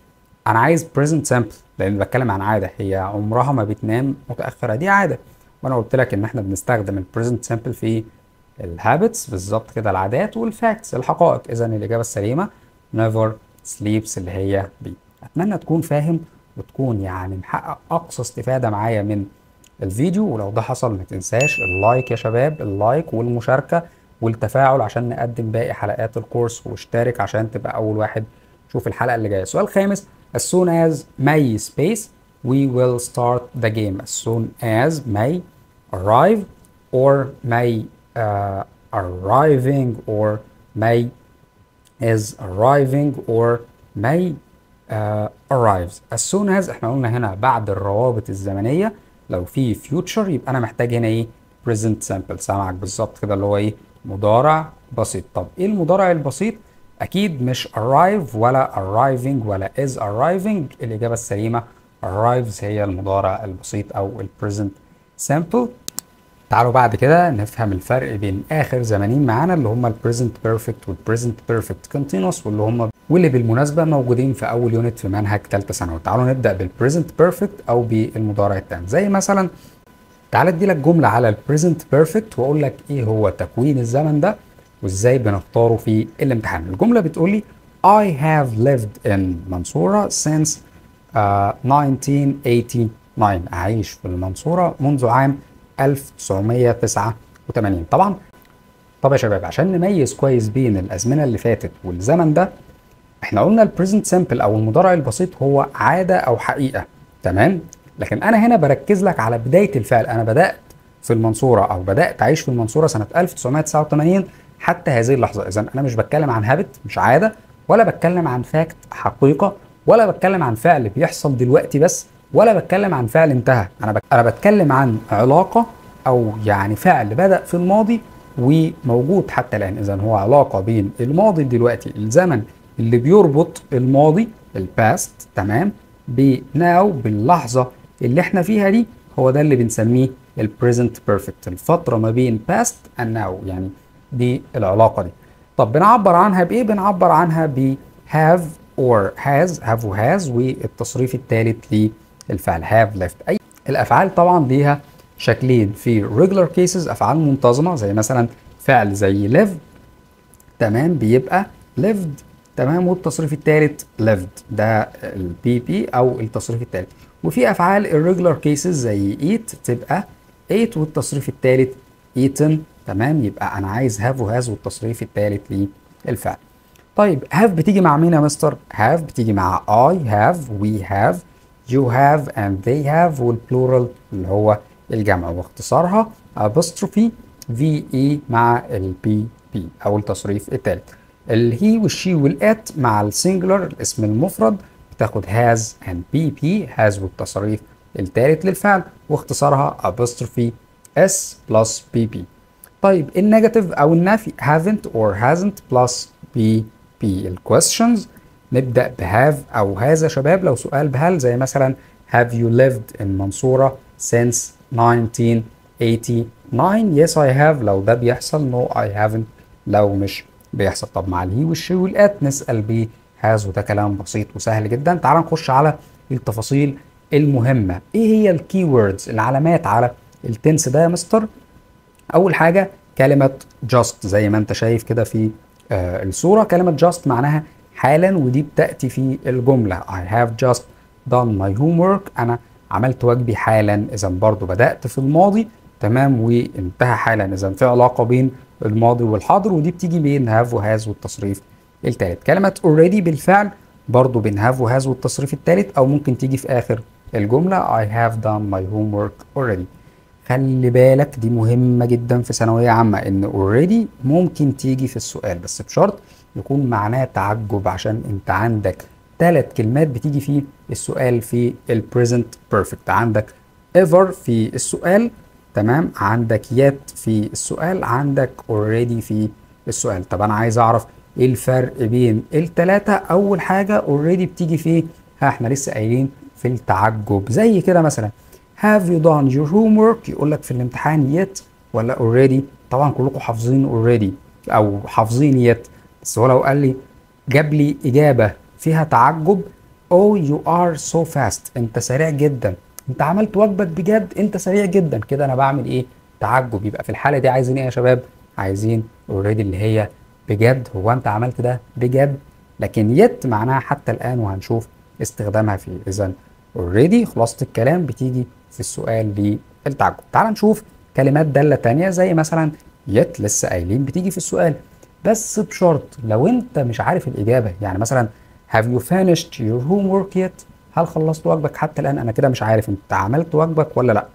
أنا عايز present simple لأن بتكلم عن عادة. هي عمرها ما بتنام متأخرة. دي عادة. وأنا قلت لك إن إحنا بنستخدم ال present simple في ال habits بالظبط كده العادات وال facts الحقائق. اذا الإجابة السليمة never sleeps اللي هي B. أتمنى تكون فاهم وتكون يعني محقق أقصى استفادة معايا من الفيديو ولو ده حصل ما تنساش ال like يا شباب ال like والمشاركة والتفاعل عشان نقدم باقي حلقات الكورس واشترك عشان تبقى أول واحد تشوف الحلقة اللي جاية. السؤال الخامس as soon as May space we will start the game. as soon as May arrive or May uh, arriving or May is arriving or May uh, arrives. As soon as إحنا قلنا هنا بعد الروابط الزمنية لو في future يبقى أنا محتاج هنا إيه؟ present simple سامعك بالظبط كده اللي هو إيه؟ مضارع بسيط. طب إيه المضارع البسيط؟ أكيد مش arrive ولا arriving ولا is arriving. الإجابة السليمة arrives هي المضارع البسيط أو ال present simple تعالوا بعد كده نفهم الفرق بين آخر زمانين معانا اللي هم ال present perfect وال present perfect continuous واللي هم واللي بالمناسبة موجودين في أول يونت في منهج ثالثه ثانوي. تعالوا نبدأ بال present perfect أو بالمضارع التام. زي مثلا تعال أدي لك جملة على ال present perfect وأقول لك إيه هو تكوين الزمن ده وإزاي بنختاره في الامتحان. الجملة بتقول لي I have lived in منصورة since uh, 1989 أعيش في المنصورة منذ عام 1989 طبعا طب يا شباب عشان نميز كويس بين الأزمنة اللي فاتت والزمن ده إحنا قلنا ال present simple أو المضارع البسيط هو عادة أو حقيقة. تمام؟ لكن أنا هنا بركز لك على بداية الفعل. أنا بدأت في المنصورة أو بدأت أعيش في المنصورة سنة 1989 حتى هذه اللحظة. إذا أنا مش بتكلم عن هابت مش عادة ولا بتكلم عن فاكت حقيقة ولا بتكلم عن فعل بيحصل دلوقتي بس. ولا بتكلم عن فعل انتهى. أنا بك... أنا بتكلم عن علاقة أو يعني فعل بدأ في الماضي وموجود حتى الآن. إذا هو علاقة بين الماضي دلوقتي الزمن اللي بيربط الماضي ال past تمام ب now باللحظة اللي إحنا فيها دي هو ده اللي بنسميه ال present perfect الفترة ما بين past and now يعني دي العلاقة دي. طب بنعبر عنها بإيه؟ بنعبر عنها ب have or has have و has والتصريف الثالث للفعل have lived. أي الأفعال طبعا ليها شكلين. في regular cases أفعال منتظمة زي مثلا فعل زي live تمام بيبقى lived تمام والتصريف الثالث lived ده ال PP أو التصريف الثالث وفي أفعال irregular cases زي eat تبقى ate والتصريف الثالث eaten تمام يبقى أنا عايز have و has والتصريف الثالث للفعل. طيب have بتيجي مع مين يا مستر؟ have بتيجي مع I have we have. You have and they have وال plural اللي هو الجمع. واختصارها apostrophe VE مع ال PP أو التصريف الثالث ال he وال she وال it مع ال singular الاسم المفرد بتاخد has and PP has والتصريف الثالث للفعل. واختصارها apostrophe S plus PP طيب ال negative أو النفي haven't or hasn't plus PP الكويستشنز نبدأ ب have أو has يا شباب لو سؤال بهل زي مثلا have you lived in منصورة since 1989 yes I have. لو ده بيحصل no I haven't. لو مش بيحصل. طب مع ال he وال she وال it نسأل ب has وده كلام بسيط وسهل جدا. تعال نخش على التفاصيل المهمة. إيه هي ال key words العلامات على ال tense ده يا مستر؟ أول حاجة كلمة just زي ما أنت شايف كده في آه الصورة. كلمة just معناها حالا ودي بتأتي في الجملة. I have just done my homework. أنا عملت واجبي حالا. إذا برضو بدأت في الماضي. تمام؟ وانتهى حالا. إذا في علاقة بين الماضي والحاضر. ودي بتيجي بين have وهاز والتصريف الثالث كلمة already بالفعل برضو بين have وهاز والتصريف الثالث أو ممكن تيجي في آخر الجملة. I have done my homework already. خلي بالك دي مهمة جدا في ثانوية عامة إن already ممكن تيجي في السؤال. بس بشرط يكون معناه تعجب عشان انت عندك ثلاث كلمات بتيجي في السؤال في ال present perfect عندك ever في السؤال تمام؟ عندك yet في السؤال عندك already في السؤال. طب أنا عايز أعرف إيه الفرق بين الثلاثه أول حاجة already بتيجي في ها إحنا لسه قايلين في التعجب. زي كده مثلا have you done your homework يقول لك في الامتحان yet ولا already طبعا كلكم حافظين already أو حافظين yet. بس هو لو قال لي جاب لي إجابة فيها تعجب Oh you are so fast أنت سريع جدا. أنت عملت واجبك بجد أنت سريع جدا. كده أنا بعمل إيه؟ تعجب. يبقى في الحالة دي عايزين إيه يا شباب؟ عايزين already اللي هي بجد. هو أنت عملت ده بجد؟ لكن يت معناها حتى الآن وهنشوف استخدامها فيه إذا already خلاصة الكلام بتيجي في السؤال للتعجب تعال نشوف كلمات دالة تانية زي مثلا يت لسه قايلين بتيجي في السؤال. بس بشرط لو انت مش عارف الإجابة يعني مثلا have you finished your homework yet هل خلصت واجبك؟ حتى الآن أنا كده مش عارف انت عملت واجبك ولا لأ.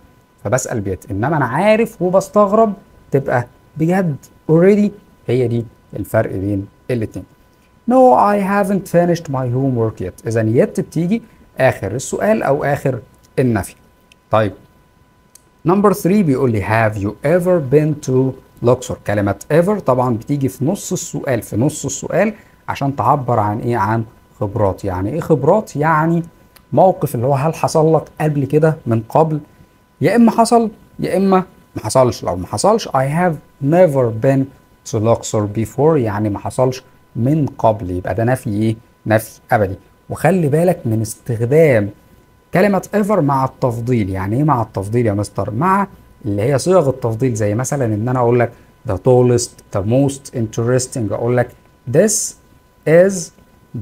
فبسأل بيت. إنما أنا عارف وبستغرب تبقى بجد already هي دي الفرق بين الاتنين. No I haven't finished my homework yet. إذا yet بتيجي آخر السؤال أو آخر النفي. طيب. number 3 بيقول لي have you ever been to Luxor. كلمة ever طبعا بتيجي في نص السؤال في نص السؤال عشان تعبر عن إيه؟ عن خبرات. يعني إيه خبرات؟ يعني موقف اللي هو هل حصل لك قبل كده من قبل؟ يا إما حصل يا إما ما حصلش. لو ما حصلش I have never been to Luxor before يعني ما حصلش من قبل. يبقى ده نفي إيه؟ نفي أبدي. وخلي بالك من استخدام كلمة ever مع التفضيل. يعني إيه مع التفضيل يا مستر؟ مع اللي هي صيغ التفضيل زي مثلا ان أنا أقول لك the tallest the most interesting أقول لك this is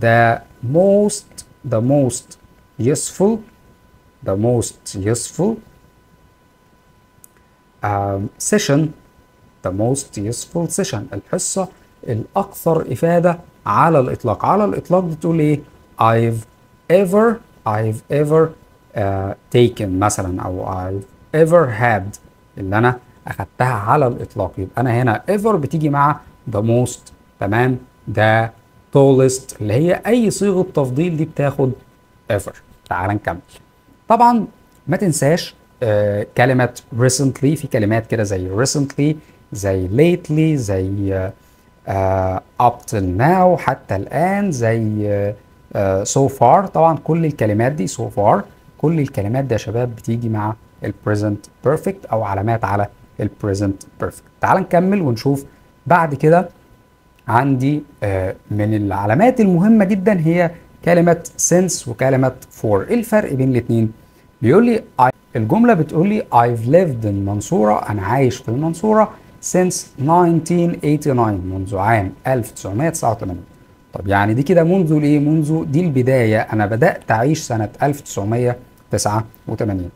the most the most useful the most useful um, session the most useful session الحصة الأكثر إفادة على الإطلاق على الإطلاق بتقول إيه I've ever I've ever uh, taken مثلا أو I've ever had اللي أنا أخدتها على الإطلاق. يبقى أنا هنا ever بتيجي مع the most تمام؟ the tallest اللي هي أي صيغة تفضيل دي بتاخد ever. تعال نكمل. طبعا ما تنساش آه كلمة recently. في كلمات كده زي recently زي lately زي آه up till now حتى الآن زي آه so far. طبعا كل الكلمات دي so far كل الكلمات دي يا شباب بتيجي مع ال present perfect أو علامات على ال present perfect. تعال نكمل ونشوف بعد كده عندي آه من العلامات المهمة جدا هي كلمة since وكلمة for. إيه الفرق بين الاتنين؟ بيقول لي I الجملة بتقول لي I've lived in المنصورة أنا عايش في المنصورة since 1989 منذ عام 1989 طب يعني دي كده منذ الايه؟ منذ دي البداية. أنا بدأت أعيش سنة 1989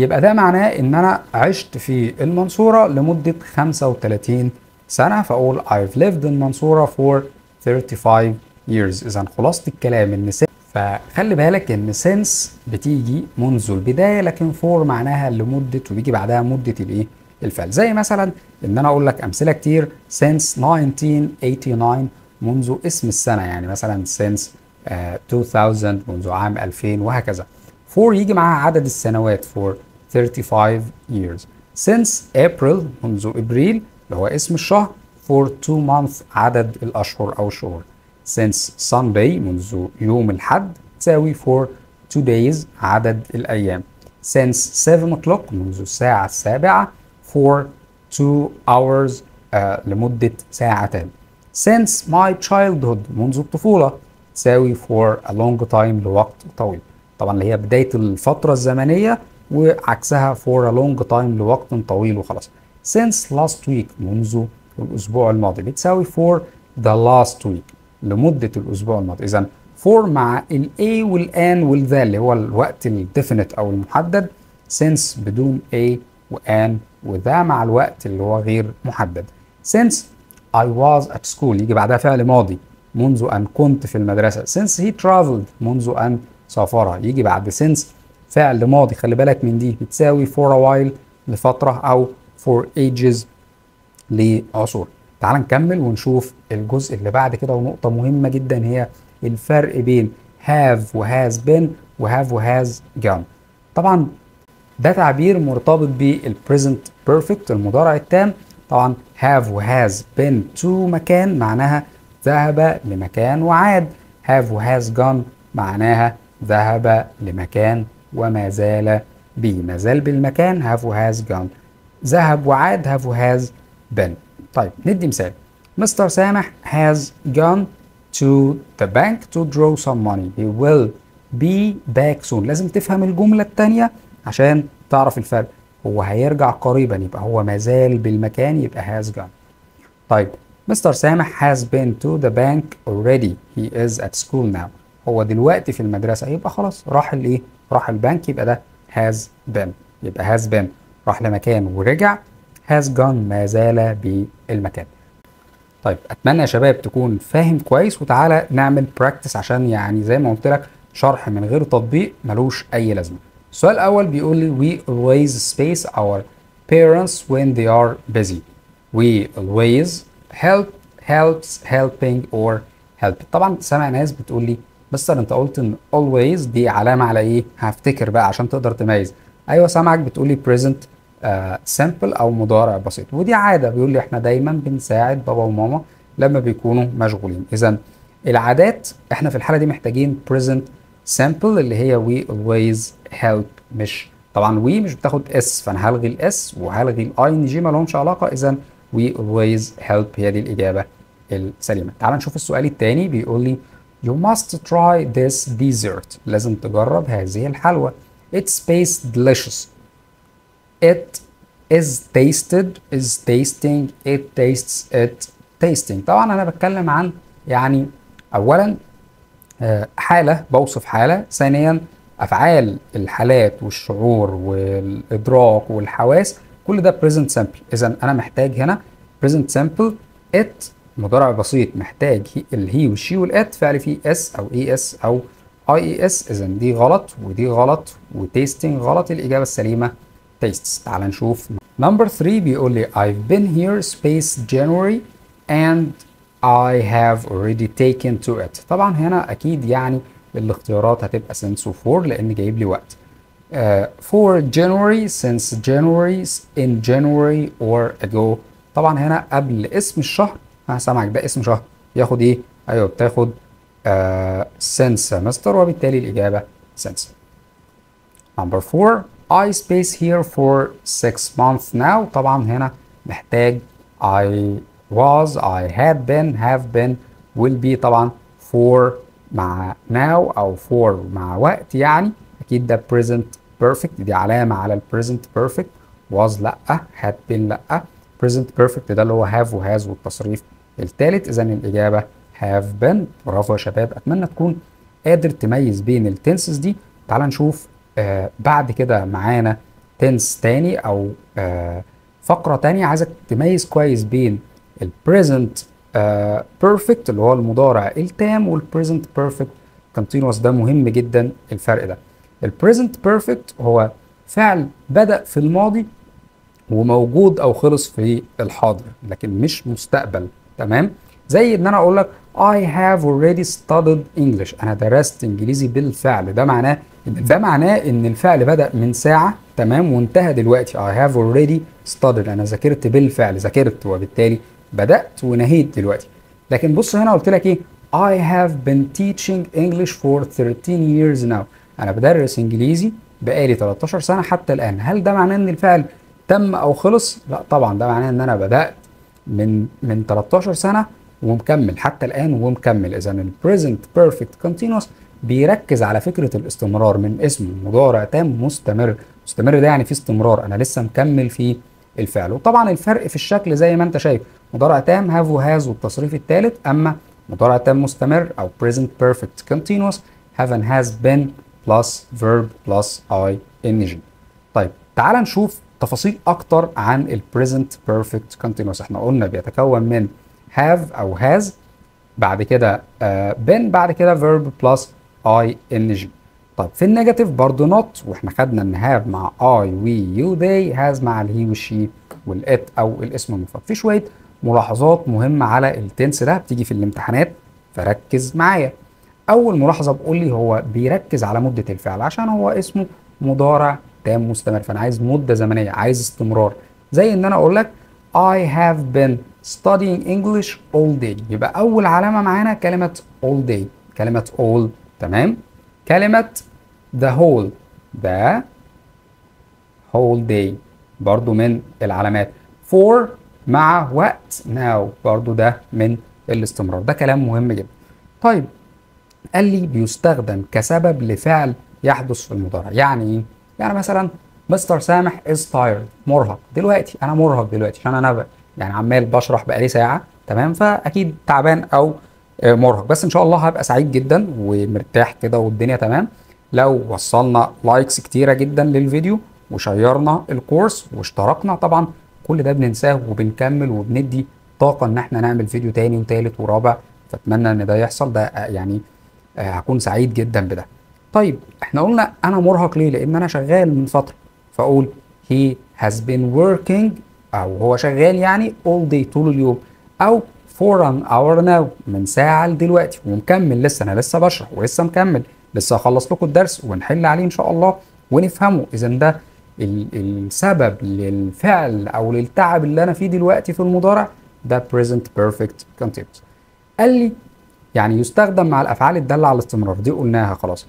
يبقى ده معناه إن أنا عشت في المنصورة لمدة 35 سنة فأقول I've lived in المنصورة for 35 years. إذا خلاصة الكلام إن فخلي بالك إن since بتيجي منذ البداية لكن for معناها لمدة وبيجي بعدها مدة الإيه؟ الفعل. زي مثلا إن أنا أقول لك أمثلة كتير since 1989 منذ اسم السنة يعني مثلا uh, 2000 منذ عام 2000 وهكذا. for يجي معاها عدد السنوات for 35 years. Since April منذ ابريل اللي هو اسم الشهر for 2 months عدد الأشهر أو الشهور since Sunday منذ يوم الحد تساوي for two days عدد الأيام. Since 7 o'clock منذ الساعة السابعة for two hours uh, لمدة ساعتين since my childhood منذ الطفولة تساوي for a long time لوقت طويل. طبعا اللي هي بداية الفترة الزمنية وعكسها for a long time لوقت طويل وخلاص. Since last week منذ الأسبوع الماضي. بتساوي for the last week لمدة الأسبوع الماضي. إذا for مع ال A والآن والذا اللي هو الوقت الديفينيت أو المحدد. Since بدون A وآن وذا مع الوقت اللي هو غير محدد. Since I was at school يجي بعدها فعل ماضي. منذ أن كنت في المدرسة. Since he traveled منذ أن سافر. يجي بعد. Since فعل ماضي خلي بالك من دي بتساوي for a while لفترة أو for ages لعصور. تعال نكمل ونشوف الجزء اللي بعد كده ونقطة مهمة جدا هي الفرق بين have و has been و have و has gone. طبعا ده تعبير مرتبط بال present perfect المضارع التام. طبعا have و has been to مكان معناها ذهب لمكان وعاد. have و has gone معناها ذهب لمكان وما زال به ما زال بالمكان. have و has gone ذهب وعاد. have و has been طيب ندي مثال. مستر سامح has gone to the bank to draw some money. He will be back soon. لازم تفهم الجملة التانية عشان تعرف الفرق. هو هيرجع قريبا. يبقى هو مازال بالمكان. يبقى has gone. طيب مستر سامح has been to the bank already. He is at school now. هو دلوقتي في المدرسة. يبقى خلاص راح الايه راح البنك يبقى ده has been. يبقى has been. راح لمكان ورجع has gone ما زال بالمكان. طيب أتمنى يا شباب تكون فاهم كويس وتعالى نعمل براكتس عشان يعني زي ما قلت لك شرح من غير تطبيق ملوش أي لازمة. السؤال الأول بيقول لي we always space our parents when they are busy. We always help helps helping or help. طبعا سامع ناس بتقول لي بس أنت قلت إن always دي علامة على إيه؟ هفتكر بقى عشان تقدر تميز. أيوه سامعك بتقول لي present سامبل uh, أو مضارع بسيط. ودي عادة بيقول لي إحنا دايما بنساعد بابا وماما لما بيكونوا مشغولين. إذا العادات إحنا في الحالة دي محتاجين present simple اللي هي we always help مش طبعا we مش بتاخد s فأنا هلغي ال s وهلغي ال ing ما لهمش علاقة. إذا we always help هي دي الإجابة السليمة. تعال نشوف السؤال الثاني بيقول لي you must try this dessert. لازم تجرب هذه الحلوى. It's space delicious. It is tasted is tasting it tastes it tasting. طبعا أنا بتكلم عن يعني اولا حالة بوصف حالة. ثانيا أفعال الحالات والشعور والإدراك والحواس. كل ده present simple اذا أنا محتاج هنا present simple it مضارع بسيط محتاج ال he وال she وال it فعل فيه s أو es أو ies اذا دي غلط ودي غلط و tasting غلط الإجابة السليمة tastes. تعال نشوف. Number 3 بيقول لي I've been here space January and I have already taken to it. طبعا هنا أكيد يعني الاختيارات هتبقى since و for لأن جايب لي وقت. Uh, for January since January in January or ago. طبعا هنا قبل اسم الشهر سمعك ده اسم شهر. ياخد إيه؟ أيوه بتاخد آه since مستر وبالتالي الإجابة since. number 4 I space here for 6 months now. طبعا هنا محتاج I was I had been have been will be طبعا for مع now أو for مع وقت يعني. أكيد ده present perfect دي علامة على present perfect. Was لأ had been لأ. present perfect ده اللي هو have و has والتصريف التالت اذا الإجابة have been. برافو يا شباب أتمنى تكون قادر تميز بين التنسز دي. تعال نشوف آه بعد كده معانا tense تاني أو آه فقرة تانية. عايزك تميز كويس بين ال present perfect اللي هو المضارع التام وال present perfect continuous ده مهم جدا الفرق ده. ال present perfect هو فعل بدأ في الماضي وموجود أو خلص في الحاضر لكن مش مستقبل. تمام؟ زي ان أنا أقول لك I have already studied English. أنا درست انجليزي بالفعل. ده معناه ده معناه ان الفعل بدأ من ساعة تمام؟ وانتهى دلوقتي. I have already studied. أنا ذاكرت بالفعل ذاكرت وبالتالي بدأت ونهيت دلوقتي. لكن بص هنا قلت لك إيه؟ I have been teaching English for 13 years now. أنا بدرس انجليزي بقالي 13 سنة حتى الآن. هل ده معناه إن الفعل تم أو خلص؟ لا طبعا ده معناه إن أنا بدأت من من 13 سنة ومكمل. حتى الآن ومكمل إذا ال present perfect continuous بيركز على فكرة الاستمرار من اسمه مضارع تام مستمر. مستمر ده يعني في استمرار. أنا لسه مكمل في الفعل. وطبعا الفرق في الشكل زي ما أنت شايف. مضارع تام have وهاز والتصريف الثالث أما مضارع تام مستمر أو present perfect continuous have and has been plus verb plus ing طيب تعال نشوف تفاصيل أكتر عن ال present perfect continuous. إحنا قلنا بيتكون من have أو has بعد كده uh, been بعد كده verb plus ing. طيب في ال negative برضه not وإحنا خدنا إن have مع I we you they has مع ال he وال she وال it أو الاسم المفرد. في شوية ملاحظات مهمة على ال tense ده بتيجي في الامتحانات فركز معايا. أول ملاحظة بقول لي هو بيركز على مدة الفعل عشان هو اسمه مضارع تام مستمر. فأنا عايز مدة زمنية عايز استمرار. زي إن أنا أقول لك I have been studying English all day. يبقى أول علامة معانا كلمة all day. كلمة all تمام؟ كلمة the whole. The whole day. برضو من العلامات. For مع وقت now. برضو ده من الاستمرار. ده كلام مهم جدا. طيب قال لي بيستخدم كسبب لفعل يحدث في المضارع. يعني إيه؟ يعني مثلا مستر سامح is tired. مرهق. دلوقتي أنا مرهق دلوقتي عشان أنا يعني عمال بشرح بقالي ساعة تمام؟ فأكيد تعبان أو مرهق. بس إن شاء الله هبقى سعيد جدا ومرتاح كده والدنيا تمام. لو وصلنا likes كتيرة جدا للفيديو وشيرنا الكورس واشتركنا طبعا كل ده بننساه وبنكمل وبندي طاقة إن إحنا نعمل فيديو تاني وتالت ورابع. فأتمنى إن ده يحصل. ده يعني هكون سعيد جدا بده. طيب إحنا قلنا أنا مرهق ليه؟ لأن أنا شغال من فترة. فأقول he has been working أو هو شغال يعني all day طول اليوم أو for an hour now من ساعة لدلوقتي ومكمل. لسه أنا لسه بشرح ولسه مكمل. لسه هخلص لكم الدرس ونحل عليه إن شاء الله ونفهمه. إذا ده السبب للفعل أو للتعب اللي أنا فيه دلوقتي في المضارع ده present perfect continuous قال لي يعني يستخدم مع الأفعال الدالة على الاستمرار. دي قلناها خلاص.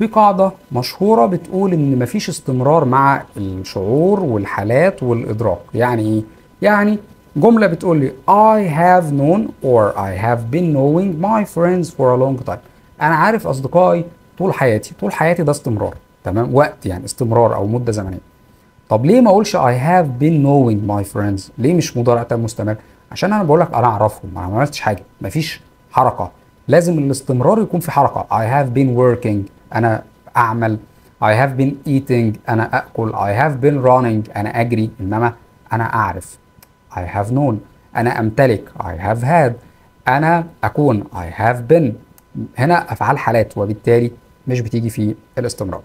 في قاعدة مشهورة بتقول إن مفيش استمرار مع الشعور والحالات والإدراك، يعني إيه؟ يعني جملة بتقول لي I have known or I have been knowing my friends for a long time. أنا عارف أصدقائي طول حياتي، طول حياتي ده استمرار، تمام؟ وقت يعني استمرار أو مدة زمنية. طب ليه ما أقولش I have been knowing my friends؟ ليه مش مضارع تام مستمر؟ عشان أنا بقول لك أنا أعرفهم، أنا ما عملتش حاجة، مفيش حركة. لازم الاستمرار يكون في حركة. I have been working أنا أعمل. I have been eating. أنا أكل. I have been running. أنا أجري. إنما أنا أعرف. I have known. أنا أمتلك. I have had. أنا أكون. I have been. هنا أفعال حالات وبالتالي مش بتيجي في الاستمرار.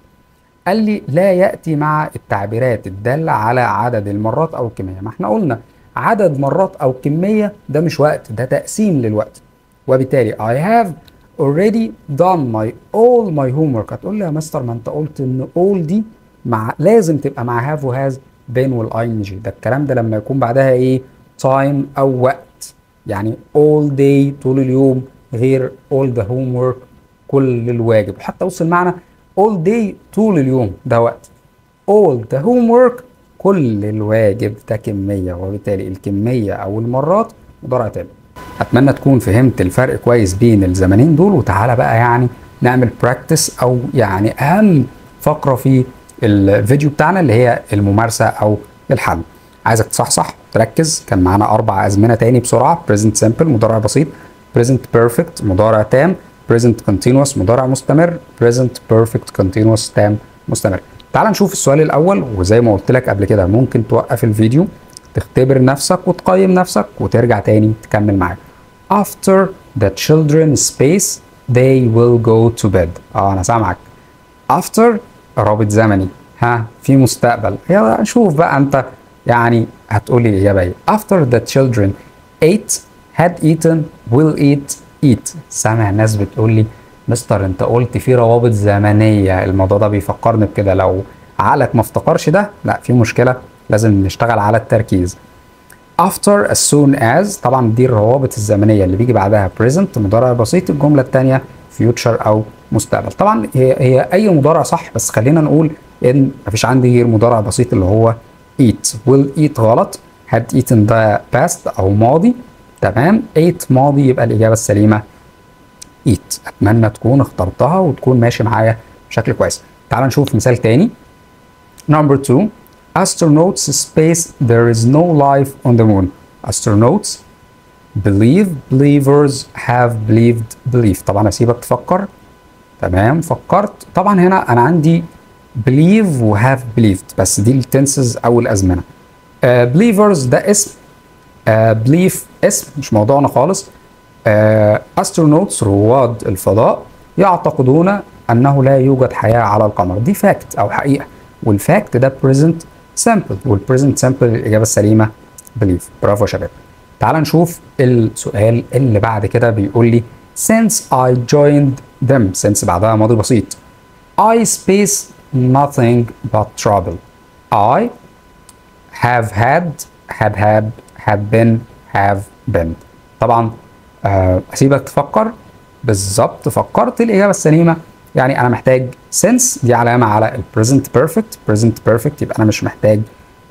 قال لي لا يأتي مع التعبيرات. الدالة على عدد المرات أو الكميه ما إحنا قلنا عدد مرات أو كمية ده مش وقت ده تقسيم للوقت. وبالتالي I have already done my all my homework. هتقول لي يا مستر ما انت قلت إن all دي مع لازم تبقى مع have و has been وال ing ده الكلام ده لما يكون بعدها إيه؟ time أو وقت. يعني all day طول اليوم غير all the homework كل الواجب. حتى وصل معنا all day طول اليوم ده وقت. all the homework كل الواجب. ده كمية وبالتالي الكمية أو المرات مضارع تام أتمنى تكون فهمت الفرق كويس بين الزمنين دول وتعالى بقى يعني نعمل براكتس أو يعني أهم فقرة في الفيديو بتاعنا اللي هي الممارسة أو الحل. عايزك تصحصح تركز. كان معانا أربع أزمنة تاني بسرعة. Present simple مضارع بسيط. Present perfect مضارع تام. Present continuous مضارع مستمر. Present perfect continuous تام مستمر. تعال نشوف السؤال الأول وزي ما قلت لك قبل كده ممكن توقف الفيديو. تختبر نفسك وتقيم نفسك وترجع تاني تكمل معاك. After the children space they will go to bed. آه أنا سامعك. After رابط زمني. ها في مستقبل. يلا شوف بقى أنت يعني هتقول لي الاجابه إيه after the children ate had eaten will eat eat. سامع ناس بتقول لي مستر أنت قلت في روابط زمنية. الموضوع ده بيفكرني بكده. لو عقلك ما افتكرش ده لا في مشكلة. لازم نشتغل على التركيز. After as soon as طبعا دي الروابط الزمنية اللي بيجي بعدها present مضارع بسيط الجملة الثانية future أو مستقبل. طبعا هي, هي أي مضارع صح بس خلينا نقول إن مفيش عندي غير مضارع بسيط اللي هو eat. Will eat غلط؟ had eaten ده past أو ماضي؟ تمام. ate ماضي يبقى الإجابة السليمة eat. أتمنى تكون اخترتها وتكون ماشي معايا بشكل كويس. تعال نشوف مثال تاني. Number two. Astronauts space there is no life on the moon. Astronauts believe believers have believed belief. طبعا أسيبك تفكر. تمام فكرت. طبعا هنا أنا عندي believe و have believed بس دي ال tenses أو الازمنه uh, believers ده اسم. uh, belief اسم مش موضوعنا خالص. astronauts رواد الفضاء يعتقدون أنه لا يوجد حياة على القمر. دي fact أو حقيقة. وال fact ده present simple وال present simple الاجابه السليمه believe. برافو يا شباب. تعال نشوف السؤال اللي بعد كده بيقول لي since I joined them since بعدها ماضي بسيط. I space nothing but trouble. I have had have had have been have been. طبعا اسيبك تفكر. بالظبط فكرت الإجابة السليمة. يعني أنا محتاج since دي علامة على ال present perfect present perfect يبقى أنا مش محتاج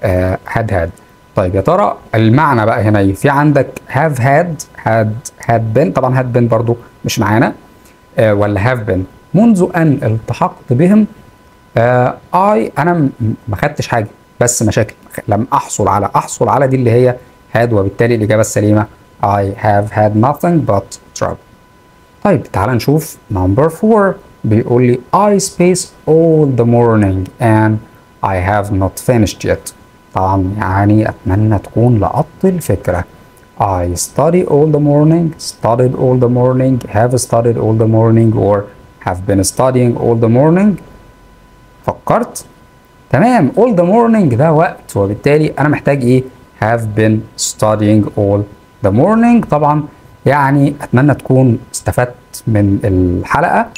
آه، had had طيب يا ترى المعنى بقى هنا إيه؟ في عندك have had had had been طبعا had been برضو مش معانا آه ولا هاف بن منذ أن التحقت بهم آه اي أنا ما خدتش حاجة بس مشاكل. لم أحصل على أحصل على دي اللي هي هاد وبالتالي الإجابة السليمة I have had nothing but trouble. طيب تعال نشوف number 4 be only I space all the morning and I have not finished yet. طبعا يعني أتمنى تكون لقطت الفكرة. I study all the morning studied all the morning have studied all the morning or have been studying all the morning. فكرت؟ تمام all the morning ده وقت. وبالتالي أنا محتاج إيه؟ have been studying all the morning. طبعا يعني أتمنى تكون استفدت من الحلقة.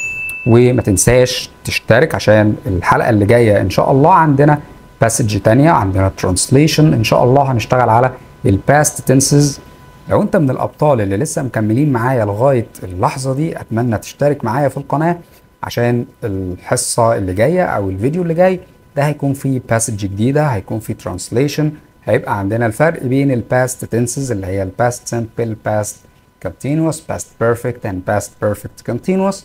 وما تنساش تشترك عشان الحلقة اللي جاية إن شاء الله عندنا passage تانية عندنا translation إن شاء الله هنشتغل على ال past tenses لو أنت من الأبطال اللي لسه مكملين معايا لغاية اللحظة دي أتمنى تشترك معايا في القناة عشان الحصة اللي جاية أو الفيديو اللي جاي ده هيكون فيه passage جديدة هيكون فيه translation هيبقى عندنا الفرق بين ال past tenses اللي هي ال past simple past continuous past perfect and past perfect continuous.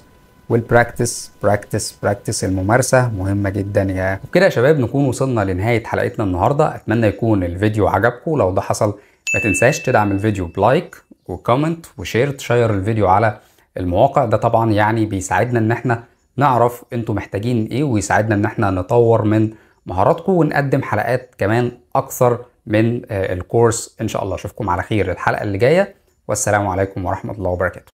وال practice practice practice الممارسة مهمة جدا يا. وبكده يا شباب نكون وصلنا لنهاية حلقتنا النهارده. أتمنى يكون الفيديو عجبكم. لو ده حصل ما تنساش تدعم الفيديو ب like و comment و share تشير الفيديو على المواقع. ده طبعا يعني بيساعدنا إن إحنا نعرف أنتوا محتاجين إيه ويساعدنا إن إحنا نطور من مهاراتكم ونقدم حلقات كمان أكثر من الكورس إن شاء الله أشوفكم على خير الحلقة اللي جاية. والسلام عليكم ورحمة الله وبركاته.